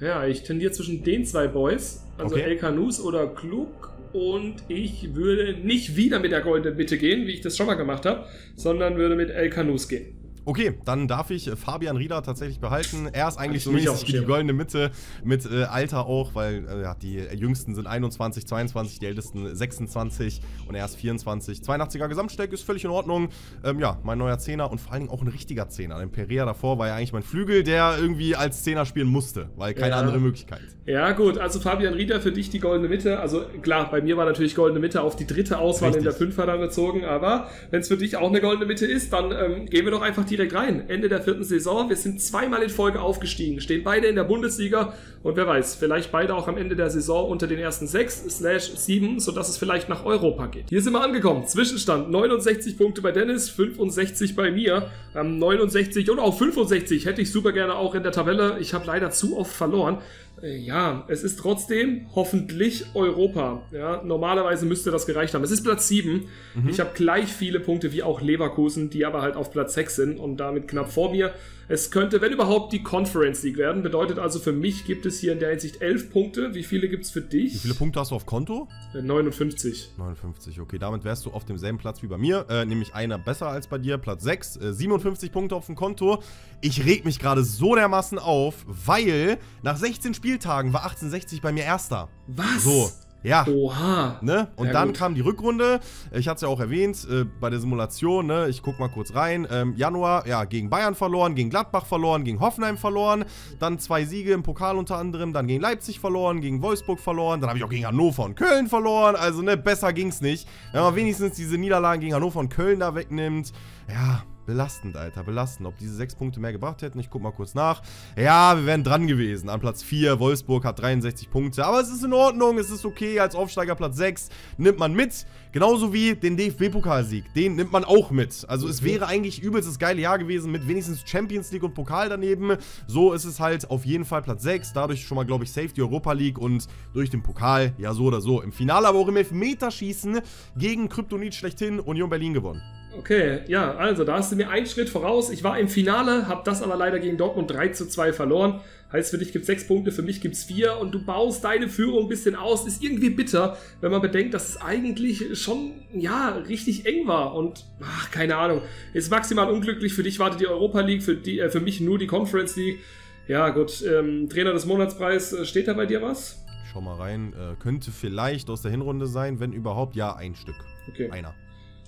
Ja, ich tendiere zwischen den zwei Boys, also Okay. El Kanous oder Klug. Und ich würde nicht wieder mit der goldenen Mitte gehen, wie ich das schon mal gemacht habe, sondern würde mit El Kanous gehen. Okay, dann darf ich äh, Fabian Rieder tatsächlich behalten. Er ist eigentlich ich so mäßig die goldene Mitte mit äh, Alter auch, weil äh, ja, die Jüngsten sind 21, 22, die Ältesten 26 und er ist 24. 82er Gesamtstärke ist völlig in Ordnung. Ähm, ja, mein neuer Zehner und vor allen Dingen auch ein richtiger Zehner. Denn Perea davor war ja eigentlich mein Flügel, der irgendwie als Zehner spielen musste, weil keine Ja. andere Möglichkeit. Ja, gut, also Fabian Rieder für dich die goldene Mitte. Also klar, bei mir war natürlich goldene Mitte auf die dritte Auswahl in Richtig. der Fünfer dann gezogen, aber wenn es für dich auch eine goldene Mitte ist, dann ähm, gehen wir doch einfach direkt rein. Ende der vierten Saison, wir sind zweimal in Folge aufgestiegen, stehen beide in der Bundesliga und wer weiß, vielleicht beide auch am Ende der Saison unter den ersten sechs slash sieben, sodass es vielleicht nach Europa geht. Hier sind wir angekommen. Zwischenstand 69 Punkte bei Dennis, 65 bei mir. Ähm, 69 und auch 65 hätte ich super gerne auch in der Tabelle. Ich habe leider zu oft verloren. Äh, Ja, es ist trotzdem hoffentlich Europa. Ja, normalerweise müsste das gereicht haben. Es ist Platz 7. Ich habe gleich viele Punkte wie auch Leverkusen, die aber halt auf Platz 6 sind und damit knapp vor mir. Es könnte, wenn überhaupt, die Conference League werden. Bedeutet also, für mich gibt es hier in der Hinsicht 11 Punkte. Wie viele gibt es für dich? Wie viele Punkte hast du auf Konto? Äh, 59. 59, okay, damit wärst du auf demselben Platz wie bei mir, äh, nämlich einer besser als bei dir, Platz 6, äh, 57 Punkte auf dem Konto. Ich reg mich gerade so dermaßen auf, weil nach 16 Spieltagen war 1860 bei mir Erster. Was? So, ja. Oha. Ne? Und Ja, dann gut. kam die Rückrunde. Ich hatte es ja auch erwähnt äh, bei der Simulation. Ne? Ich guck mal kurz rein. Ähm, Januar, ja, gegen Bayern verloren, gegen Gladbach verloren, gegen Hoffenheim verloren. Dann zwei Siege im Pokal unter anderem. Dann gegen Leipzig verloren, gegen Wolfsburg verloren. Dann habe ich auch gegen Hannover und Köln verloren. Also, ne, besser ging's nicht. Wenn man wenigstens diese Niederlagen gegen Hannover und Köln da wegnimmt. Ja. Belastend, Alter, belastend. Ob diese sechs Punkte mehr gebracht hätten, ich guck mal kurz nach. Ja, wir wären dran gewesen. An Platz 4, Wolfsburg hat 63 Punkte. Aber es ist in Ordnung, es ist okay. Als Aufsteiger Platz 6 nimmt man mit. Genauso wie den DFB-Pokalsieg. Den nimmt man auch mit. Also es wäre eigentlich übelst das geile Jahr gewesen mit wenigstens Champions League und Pokal daneben. So ist es halt auf jeden Fall Platz 6. Dadurch schon mal, glaube ich, safe die Europa League und durch den Pokal, ja so oder so. Im Finale aber auch im Elfmeterschießen gegen Kryptonit schlechthin Union Berlin gewonnen. Okay, ja, also da hast du mir einen Schritt voraus. Ich war im Finale, habe das aber leider gegen Dortmund 3 zu 2 verloren. Heißt, für dich gibt es sechs Punkte, für mich gibt es vier und du baust deine Führung ein bisschen aus. Ist irgendwie bitter, wenn man bedenkt, dass es eigentlich schon, ja, richtig eng war. Und, ach, keine Ahnung, ist maximal unglücklich. Für dich wartet die Europa League, für, die, äh, für mich nur die Conference League. Ja, gut, ähm, Trainer des Monatspreis, äh, steht da bei dir was? Schau mal rein. Äh, könnte vielleicht aus der Hinrunde sein, wenn überhaupt. Ja, ein Stück. Okay. Einer.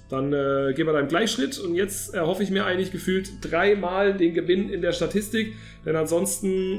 Dann äh, gehen wir da im Gleichschritt und jetzt erhoffe ich mir eigentlich gefühlt dreimal den Gewinn in der Statistik, denn ansonsten,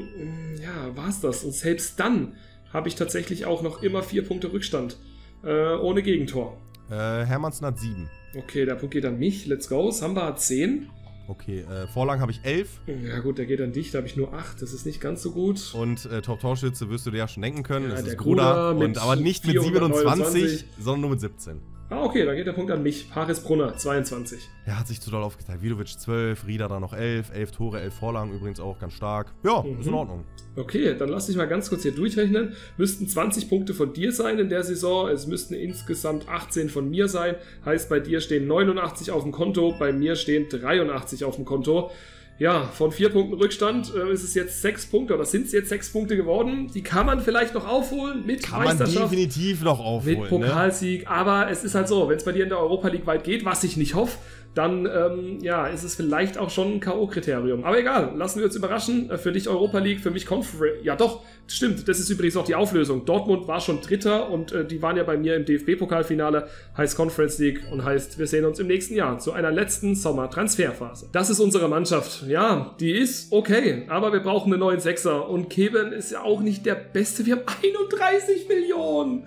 mh, ja, war es das. Und selbst dann habe ich tatsächlich auch noch immer vier Punkte Rückstand äh, ohne Gegentor. Äh, Hermannsen hat 7. Okay, der Punkt geht an mich. Let's go. Samba hat 10. Okay, äh, Vorlagen habe ich 11. Ja gut, der geht an dich, da habe ich nur 8. Das ist nicht ganz so gut. Und äh, Top-Torschütze wirst du dir ja schon denken können. Ja, das der ist Gruder. Gruder Und, aber nicht mit 429, 27, sondern nur mit 17. Ah, okay, dann geht der Punkt an mich. Paris Brunner, 22. Er hat sich zu doll aufgeteilt. Vidovic 12, Rieder da noch 11, 11 Tore, 11 Vorlagen übrigens auch ganz stark. Ja, ist in Mhm. Ordnung. Okay, dann lass dich mal ganz kurz hier durchrechnen. Müssten 20 Punkte von dir sein in der Saison. Es müssten insgesamt 18 von mir sein. Heißt, bei dir stehen 89 auf dem Konto, bei mir stehen 83 auf dem Konto. Ja, von vier Punkten Rückstand äh, ist es jetzt sechs Punkte oder sind es jetzt sechs Punkte geworden. Die kann man vielleicht noch aufholen mit Kann man Meisterschaft. definitiv noch Mit aufholen. Ne? Pokalsieg, aber es ist halt so, wenn es bei dir in der Europa League weit geht, was ich nicht hoffe, dann ähm, ja, ist es vielleicht auch schon ein K.O.-Kriterium. Aber egal, lassen wir uns überraschen. Äh, Für dich Europa League, für mich Conference. Ja doch, stimmt, das ist übrigens auch die Auflösung. Dortmund war schon Dritter und äh, die waren ja bei mir im DFB-Pokalfinale, heißt Conference League und heißt, wir sehen uns im nächsten Jahr zu einer letzten Sommer-Transferphase. Das ist unsere Mannschaft. Ja, die ist okay, aber wir brauchen einen neuen Sechser und Keben ist ja auch nicht der Beste. Wir haben 31 Millionen.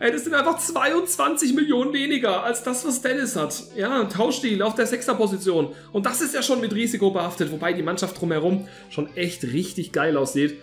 Ey, das sind einfach 22 Millionen weniger als das, was Dennis hat. Ja, ein Tauschdeal auf der Sechserposition. Und das ist ja schon mit Risiko behaftet, wobei die Mannschaft drumherum schon echt richtig geil aussieht.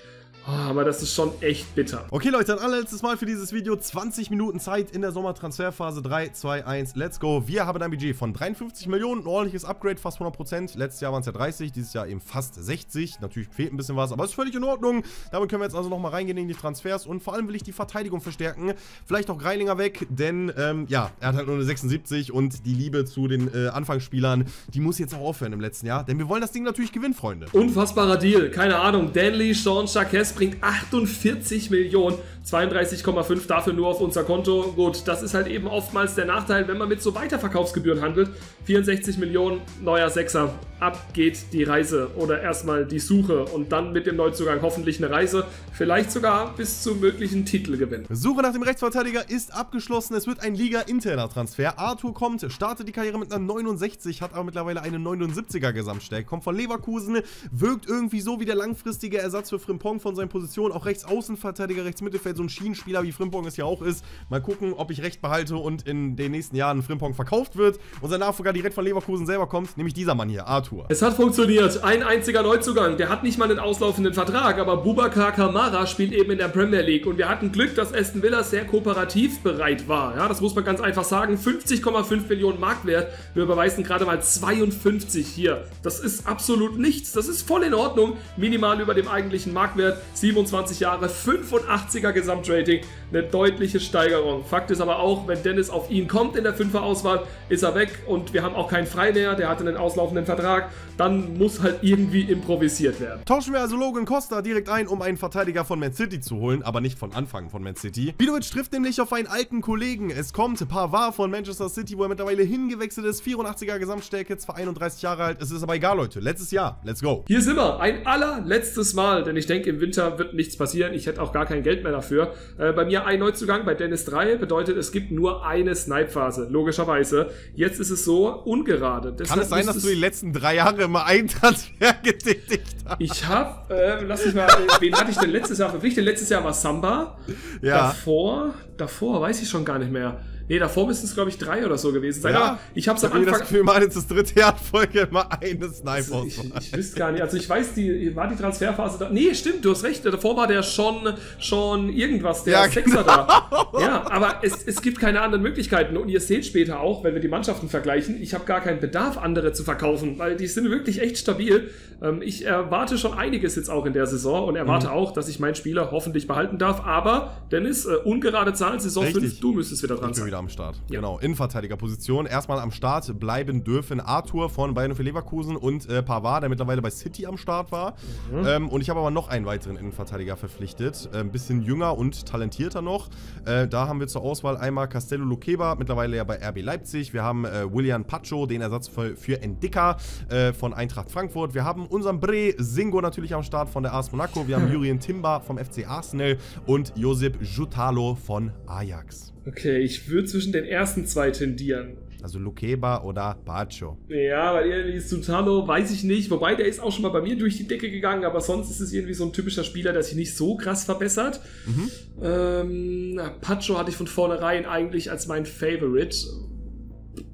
Ah, aber das ist schon echt bitter. Okay, Leute, ein allerletztes Mal für dieses Video. 20 Minuten Zeit in der Sommertransferphase. 3, 2, 1, let's go. Wir haben ein Budget von 53 Millionen, ein ordentliches Upgrade, fast 100%. Letztes Jahr waren es ja 30, dieses Jahr eben fast 60. Natürlich fehlt ein bisschen was, aber ist völlig in Ordnung. Damit können wir jetzt also nochmal reingehen in die Transfers und vor allem will ich die Verteidigung verstärken. Vielleicht auch Greilinger weg, denn ähm, ja, er hat halt nur eine 76 und die Liebe zu den äh, Anfangsspielern, die muss jetzt auch aufhören im letzten Jahr, denn wir wollen das Ding natürlich gewinnen, Freunde. Unfassbarer Deal. Keine Ahnung. Danley, Sean Charquez bringt 48 Millionen. 32,5 dafür nur auf unser Konto. Gut, das ist halt eben oftmals der Nachteil, wenn man mit so Weiterverkaufsgebühren handelt. 64 Millionen, neuer Sechser. Ab geht die Reise oder erstmal die Suche und dann mit dem Neuzugang hoffentlich eine Reise. Vielleicht sogar bis zum möglichen Titelgewinn. Suche nach dem Rechtsverteidiger ist abgeschlossen. Es wird ein Liga-interner Transfer. Arthur kommt, startet die Karriere mit einer 69, hat aber mittlerweile eine 79er Gesamtstärke. Kommt von Leverkusen, wirkt irgendwie so wie der langfristige Ersatz für Frimpong von seinen Positionen. Auch rechts Außenverteidiger, rechts Mittelfeld, so ein Schienenspieler wie Frimpong es ja auch ist. Mal gucken, ob ich recht behalte und in den nächsten Jahren Frimpong verkauft wird. Und sein Nachfolger direkt von Leverkusen selber kommt, nämlich dieser Mann hier, Arthur. Es hat funktioniert. Ein einziger Neuzugang. Der hat nicht mal einen auslaufenden Vertrag, aber Bubakar Kamara spielt eben in der Premier League. Und wir hatten Glück, dass Aston Villa sehr kooperativ bereit war. Ja, das muss man ganz einfach sagen. 50,5 Millionen Marktwert. Wir überweisen gerade mal 52 hier. Das ist absolut nichts. Das ist voll in Ordnung. Minimal über dem eigentlichen Marktwert. 27 Jahre, 85er Gesamtrating. Eine deutliche Steigerung. Fakt ist aber auch, wenn Dennis auf ihn kommt in der 5er Auswahl, ist er weg und wir haben auch keinen Frei mehr. Der hatte einen auslaufenden Vertrag. Dann muss halt irgendwie improvisiert werden. Tauschen wir also Logan Costa direkt ein, um einen Verteidiger von Man City zu holen, aber nicht von Anfang von Man City. Vidovic trifft nämlich auf einen alten Kollegen. Es kommt Pavard von Manchester City, wo er mittlerweile hingewechselt ist. 84er Gesamtstärke, zwar 31 Jahre alt. Es ist aber egal, Leute. Letztes Jahr. Let's go. Hier sind wir, ein allerletztes Mal, denn ich denke, im Winter wird nichts passieren. Ich hätte auch gar kein Geld mehr dafür. Äh, bei mir ein Neuzugang, bei Dennis 3, bedeutet, es gibt nur eine Snipe-Phase, logischerweise. Jetzt ist es so ungerade. Kann Deshalb es sein, dass du die letzten drei Jahre immer einen Transfer *laughs* getätigt hast? Ich habe, äh, lass mich mal, äh, wen hatte ich denn letztes Jahr verpflichtet? Letztes Jahr war Samba. Ja. Davor, davor weiß ich schon gar nicht mehr. Nee, davor müssten es, glaube ich, drei oder so gewesen sein. Aber ich habe es ich am hab das Anfang. Gefühl, mal jetzt das dritte Jahr Folge immer eine Snipe Also ich, ich wüsste gar nicht. Also ich weiß, die war die Transferphase da. Nee, stimmt, du hast recht. Davor war der schon, schon irgendwas, der Ja, Sechser da. Ja, aber es, es gibt keine anderen Möglichkeiten. Und ihr seht später auch, wenn wir die Mannschaften vergleichen, ich habe gar keinen Bedarf, andere zu verkaufen, weil die sind wirklich echt stabil. Ähm, ich erwarte schon einiges jetzt auch in der Saison und erwarte Mhm. auch, dass ich meinen Spieler hoffentlich behalten darf. Aber, Dennis, äh, ungerade Zahlen, Saison Richtig. 5, du müsstest wieder dran sein. Wieder am Start. Ja. Genau, Innenverteidigerposition. Erstmal am Start bleiben dürfen Arthur von Bayern für Leverkusen und äh, Pavard, der mittlerweile bei City am Start war. Mhm. Ähm, und ich habe aber noch einen weiteren Innenverteidiger verpflichtet. Äh, ein bisschen jünger und talentierter noch. Äh, da haben wir zur Auswahl einmal Castello Luqueba, mittlerweile ja bei RB Leipzig. Wir haben äh, William Pacho, den Ersatz für, für Endika äh, von Eintracht Frankfurt. Wir haben unseren Bre Singo natürlich am Start von der AS Monaco. Wir haben *laughs* Jurien Timber vom FC Arsenal und Josip Jutalo von Ajax. Okay, ich würde zwischen den ersten zwei tendieren. Also Lukeba oder Bacho. Ja, weil irgendwie Sutalo, weiß ich nicht. Wobei, der ist auch schon mal bei mir durch die Decke gegangen, aber sonst ist es irgendwie so ein typischer Spieler, der sich nicht so krass verbessert. Mhm. Ähm, Pacho hatte ich von vornherein eigentlich als mein Favorite.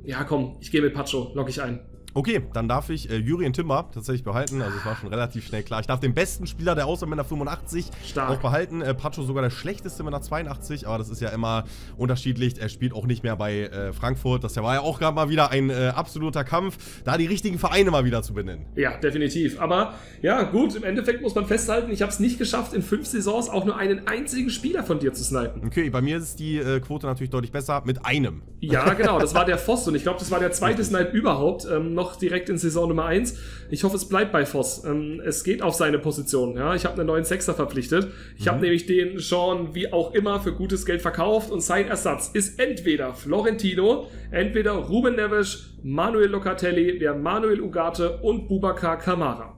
Ja, komm, ich gehe mit Pacho, logge ich ein. Okay, dann darf ich äh, Jurien Timber tatsächlich behalten. Also es war schon relativ schnell klar. Ich darf den besten Spieler der Außermänner 85 Stark. auch behalten. Äh, Pacho sogar der schlechteste mit einer 82, aber das ist ja immer unterschiedlich. Er spielt auch nicht mehr bei äh, Frankfurt. Das war ja auch gerade mal wieder ein äh, absoluter Kampf, da die richtigen Vereine mal wieder zu benennen. Ja, definitiv. Aber ja, gut, im Endeffekt muss man festhalten, ich habe es nicht geschafft, in fünf Saisons auch nur einen einzigen Spieler von dir zu snipen. Okay, bei mir ist die äh, Quote natürlich deutlich besser mit einem. Ja, genau, das war der Voss und ich glaube, das war der zweite Snipe überhaupt. Ähm, noch direkt in Saison Nummer 1. Ich hoffe, es bleibt bei Voss. Ähm, es geht auf seine Position. Ja? Ich habe einen neuen Sechser verpflichtet. Ich mhm. habe nämlich den Sean wie auch immer für gutes Geld verkauft und sein Ersatz ist entweder Florentino, entweder Ruben Neves, Manuel Locatelli, der Manuel Ugarte und Bubakar Kamara.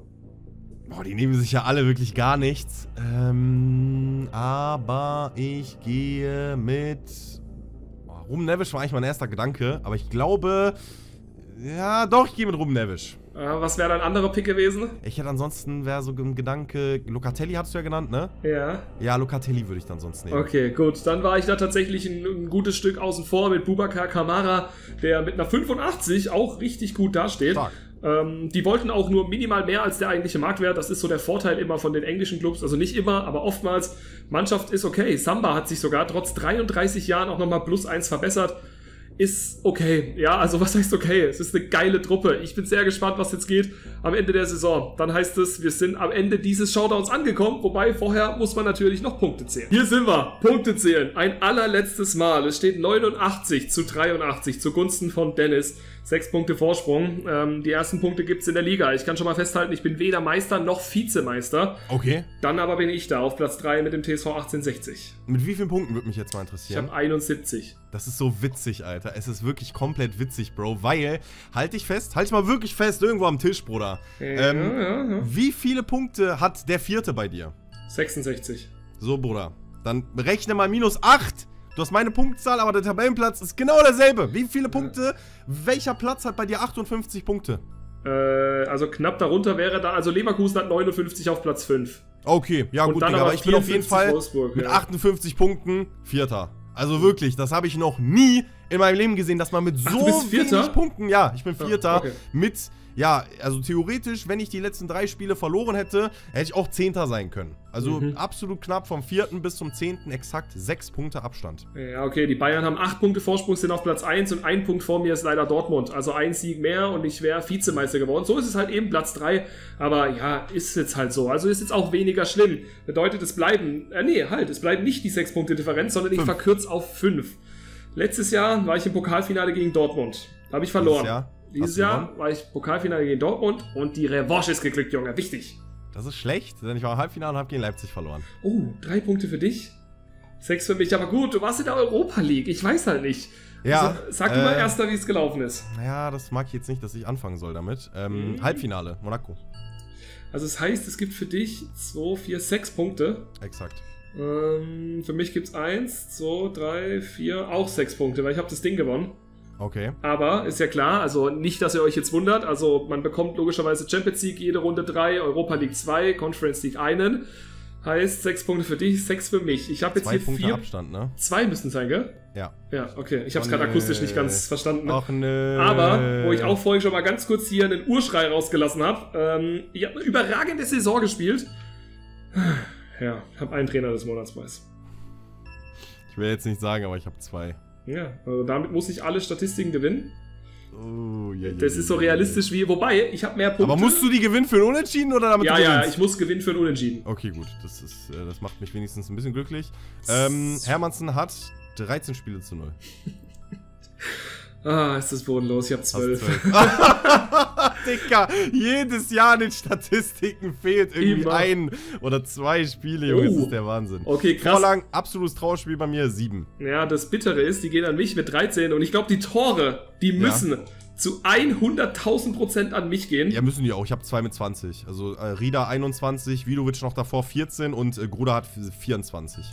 Boah, die nehmen sich ja alle wirklich gar nichts. Ähm, aber ich gehe mit... Ruben Neves war eigentlich mein erster Gedanke, aber ich glaube, ja, doch, ich gehe mit Ruben Nevisch. Äh, was wäre dein anderer Pick gewesen? Ich hätte ansonsten, wäre so ein Gedanke, Locatelli hast du ja genannt, ne? Ja. Ja, Locatelli würde ich dann sonst nehmen. Okay, gut. Dann war ich da tatsächlich ein, ein gutes Stück außen vor mit Bubakar Kamara, der mit einer 85 auch richtig gut dasteht. Stark. Ähm, die wollten auch nur minimal mehr als der eigentliche Marktwert. Das ist so der Vorteil immer von den englischen Clubs. Also nicht immer, aber oftmals. Mannschaft ist okay. Samba hat sich sogar trotz 33 Jahren auch nochmal plus eins verbessert ist okay. Ja, also was heißt okay? Es ist eine geile Truppe. Ich bin sehr gespannt, was jetzt geht am Ende der Saison. Dann heißt es, wir sind am Ende dieses Showdowns angekommen, wobei vorher muss man natürlich noch Punkte zählen. Hier sind wir. Punkte zählen. Ein allerletztes Mal. Es steht 89 zu 83 zugunsten von Dennis. Sechs Punkte Vorsprung. Ähm, die ersten Punkte gibt's in der Liga. Ich kann schon mal festhalten, ich bin weder Meister noch Vizemeister. Okay. Dann aber bin ich da auf Platz 3 mit dem TSV 1860. Mit wie vielen Punkten würde mich jetzt mal interessieren? Ich habe 71. Das ist so witzig, Alter. Es ist wirklich komplett witzig, Bro. Weil, halt dich fest, halt dich mal wirklich fest, irgendwo am Tisch, Bruder. Ja, ähm, ja, ja. Wie viele Punkte hat der vierte bei dir? 66. So, Bruder. Dann rechne mal minus 8. Du hast meine Punktzahl, aber der Tabellenplatz ist genau derselbe. Wie viele Punkte? Welcher Platz hat bei dir 58 Punkte? Äh, also knapp darunter wäre da, also Leverkusen hat 59 auf Platz 5. Okay, ja Und gut, Digga, aber ich bin auf jeden Fall Wolfsburg, mit ja. 58 Punkten Vierter. Also wirklich, das habe ich noch nie in meinem Leben gesehen, dass man mit Ach, so wenig Punkten, ja, ich bin Vierter, okay. mit ja, also theoretisch, wenn ich die letzten drei Spiele verloren hätte, hätte ich auch Zehnter sein können. Also mhm. absolut knapp vom vierten bis zum zehnten exakt sechs Punkte Abstand. Ja, okay, die Bayern haben acht Punkte Vorsprung, sind auf Platz eins und ein Punkt vor mir ist leider Dortmund. Also ein Sieg mehr und ich wäre Vizemeister geworden. So ist es halt eben Platz drei. Aber ja, ist jetzt halt so. Also ist jetzt auch weniger schlimm. Bedeutet, es bleiben, äh, nee, halt, es bleiben nicht die sechs Punkte Differenz, sondern ich verkürze auf fünf. Letztes Jahr war ich im Pokalfinale gegen Dortmund. Da habe ich verloren. Dieses Jahr? Dieses Jahr war ich Pokalfinale gegen Dortmund und die Revanche ist geglückt, Junge. Wichtig. Das ist schlecht, denn ich war im Halbfinale und habe gegen Leipzig verloren. Oh, drei Punkte für dich. Sechs für mich. Aber gut, du warst in der Europa League. Ich weiß halt nicht. Ja. Also, sag äh, mal erst, wie es gelaufen ist. Naja, das mag ich jetzt nicht, dass ich anfangen soll damit. Ähm, mhm. Halbfinale, Monaco. Also, es das heißt, es gibt für dich 2, 4, 6 Punkte. Exakt. Ähm, für mich gibt es 1, 2, 3, 4, auch 6 Punkte, weil ich habe das Ding gewonnen. Okay. Aber ist ja klar, also nicht, dass ihr euch jetzt wundert, also man bekommt logischerweise Champions League jede Runde 3, Europa League 2, Conference League einen. Heißt sechs Punkte für dich, sechs für mich. Ich habe jetzt Zwei hier Punkte vier. Abstand, ne? Zwei müssen sein, gell? Ja. Ja, okay. Ich habe es gerade akustisch nicht ganz verstanden. Ach nö. Aber, wo ich auch vorhin schon mal ganz kurz hier einen Urschrei rausgelassen habe, ähm, ich habe eine überragende Saison gespielt. Ja, habe einen Trainer des Monats weiß. Ich will jetzt nicht sagen, aber ich habe zwei. Ja, also damit muss ich alle Statistiken gewinnen. Oh, ja, ja, das ist so realistisch wie. Wobei, ich habe mehr Punkte. Aber musst du die gewinnen für den Unentschieden oder damit? Ja, ja, ich muss gewinnen für den Unentschieden. Okay, gut. Das, ist, äh, das macht mich wenigstens ein bisschen glücklich. Ähm, Hermansen hat 13 Spiele zu 0. *laughs* ah, ist das bodenlos. Ich habe 12. *laughs* Digga. Jedes Jahr in den Statistiken fehlt irgendwie Immer. ein oder zwei Spiele, Junge. Oh. Das uh. ist der Wahnsinn. Okay, krass. Vorlang, absolutes Trauerspiel bei mir, sieben. Ja, das Bittere ist, die gehen an mich mit 13 und ich glaube, die Tore, die müssen ja. zu 100.000 Prozent an mich gehen. Ja, müssen die auch. Ich habe zwei mit 20. Also äh, Rida 21, Vidovic noch davor 14 und äh, Gruda hat 24.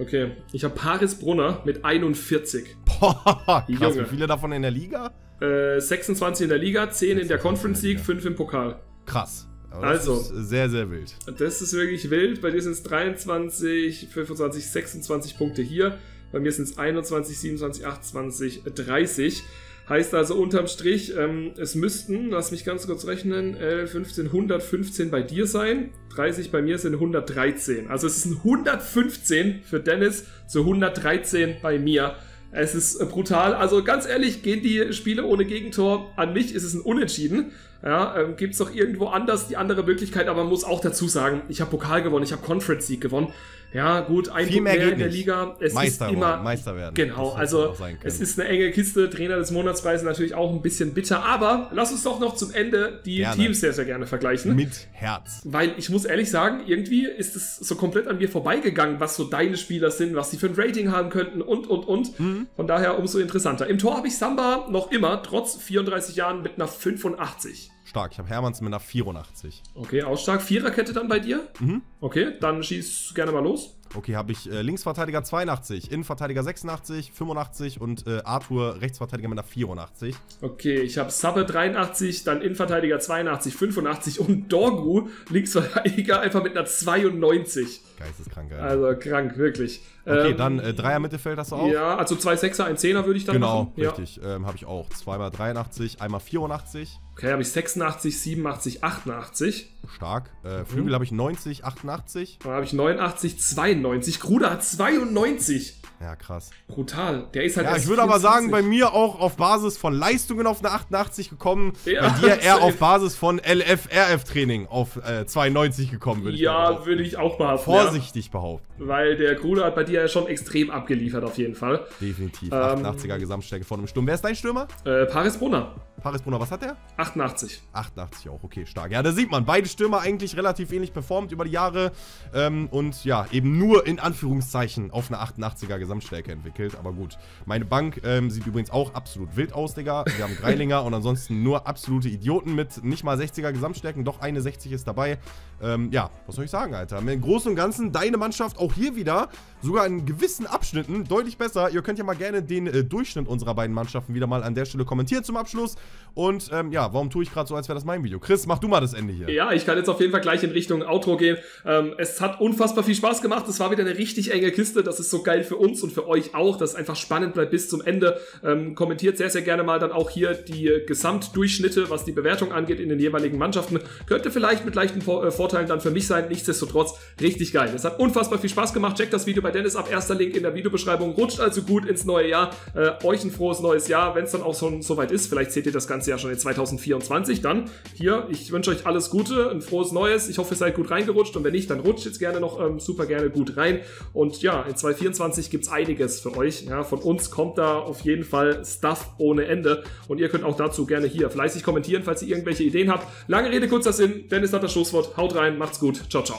Okay, ich habe Paris Brunner mit 41. Boah, krass, Junge. wie viele davon in der Liga? Äh, 26 in der Liga, 10 in der Conference League, 5 im Pokal. Krass. Aber Also. Das ist sehr, sehr wild. Das ist wirklich wild. Bei dir sind es 23, 25, 26 Punkte hier. Bei mir sind es 21, 27, 28, 30. Heißt also unterm Strich, ähm, es müssten, lass mich ganz kurz rechnen, 11, 15, 115 bei dir sein. 30 bei mir sind 113. Also es ist ein 115 für Dennis zu 113 bei mir. Es ist brutal. Also ganz ehrlich, gehen die Spiele ohne Gegentor an mich, ist es ein Unentschieden. Ja, ähm, gibt es doch irgendwo anders die andere Möglichkeit, aber man muss auch dazu sagen, ich habe Pokal gewonnen, ich habe Conference League gewonnen. Ja, gut, ein Viel mehr mehr in der nicht. Liga. Es Meister ist immer wollen, Meister werden. Genau, also es ist eine enge Kiste. Trainer des Monatspreis natürlich auch ein bisschen bitter, aber lass uns doch noch zum Ende die Gerne. Teams sehr, sehr gerne vergleichen. Mit Herz. Weil ich muss ehrlich sagen, irgendwie ist es so komplett an mir vorbeigegangen, was so deine Spieler sind, was sie für ein Rating haben könnten und, und, und. Mhm. Von daher umso interessanter. Im Tor habe ich Samba noch immer, trotz 34 Jahren, mit einer 85. Stark. Ich habe Hermanns mit einer 84. Okay, auch stark. Viererkette dann bei dir? Mhm. Okay, dann schieß gerne mal los. Okay, habe ich äh, Linksverteidiger 82, Innenverteidiger 86, 85 und äh, Arthur Rechtsverteidiger mit einer 84. Okay, ich habe Sabbe 83, dann Innenverteidiger 82, 85 und Dorgu, Linksverteidiger, einfach mit einer 92. Geisteskrank, Alter. Also krank, wirklich. Okay, Ähm, dann äh, Dreier Mittelfeld hast du auch? Ja, also zwei Sechser, ein Zehner würde ich dann Genau, machen. Ja. richtig. Ähm, habe ich auch. Zweimal 83, einmal 84. Okay, habe ich 86, 87, 88. Stark. Mhm. Äh, Flügel habe ich 90, 88. Dann habe ich 89, 92. Gruder hat 92. Ja, krass. Brutal. Der ist halt Ja, ich würde aber sagen, 24. bei mir auch auf Basis von Leistungen auf eine 88 gekommen. Ja, bei dir *laughs* eher auf Basis von LF-RF-Training auf äh, 92 gekommen, würde ich mal Ja, würde ich auch behaupten. Ja. Vorsichtig behaupten. Weil der Gruder hat bei dir ja schon extrem abgeliefert, auf jeden Fall. Definitiv. Ähm, 88er Gesamtstärke vor einem Sturm. Wer ist dein Stürmer? Äh, Paris Brunner, Paris Brunner, was hat der? 88. 88 auch, okay, stark. Ja, da sieht man, beide Stürmer eigentlich relativ ähnlich performt über die Jahre ähm, und ja, eben nur in Anführungszeichen auf eine 88er Gesamtstärke entwickelt. Aber gut, meine Bank ähm, sieht übrigens auch absolut wild aus, Digga. Wir haben Greilinger und ansonsten nur absolute Idioten mit nicht mal 60er Gesamtstärken, doch eine 60 ist dabei. Ähm, ja, was soll ich sagen, Alter? Im Großen und Ganzen deine Mannschaft auch hier wieder, sogar in gewissen Abschnitten deutlich besser. Ihr könnt ja mal gerne den äh, Durchschnitt unserer beiden Mannschaften wieder mal an der Stelle kommentieren zum Abschluss. Und ähm, ja, warum tue ich gerade so, als wäre das mein Video? Chris, mach du mal das Ende hier. Ja, ich kann jetzt auf jeden Fall gleich in Richtung Outro gehen. Ähm, es hat unfassbar viel Spaß gemacht. Es war wieder eine richtig enge Kiste. Das ist so geil für uns und für euch auch, dass es einfach spannend bleibt bis zum Ende. Ähm, kommentiert sehr, sehr gerne mal dann auch hier die Gesamtdurchschnitte, was die Bewertung angeht in den jeweiligen Mannschaften. Könnte vielleicht mit leichten Vor äh, Vorteilen dann für mich sein. Nichtsdestotrotz richtig geil. Es hat unfassbar viel Spaß gemacht. Checkt das Video bei Dennis ab. Erster Link in der Videobeschreibung. Rutscht also gut ins neue Jahr. Äh, euch ein frohes neues Jahr. Wenn es dann auch schon soweit ist, vielleicht seht ihr das Ganze ja schon in 2024. Dann hier, ich wünsche euch alles Gute, ein frohes Neues. Ich hoffe, ihr seid gut reingerutscht und wenn nicht, dann rutscht jetzt gerne noch ähm, super gerne gut rein. Und ja, in 2024 gibt's einiges für euch. Ja, von uns kommt da auf jeden Fall Stuff ohne Ende. Und ihr könnt auch dazu gerne hier fleißig kommentieren, falls ihr irgendwelche Ideen habt. Lange Rede, kurzer Sinn. Dennis hat das Schlusswort. Haut rein, macht's gut. Ciao, ciao.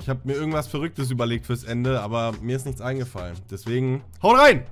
Ich habe mir irgendwas Verrücktes überlegt fürs Ende, aber mir ist nichts eingefallen. Deswegen, haut rein!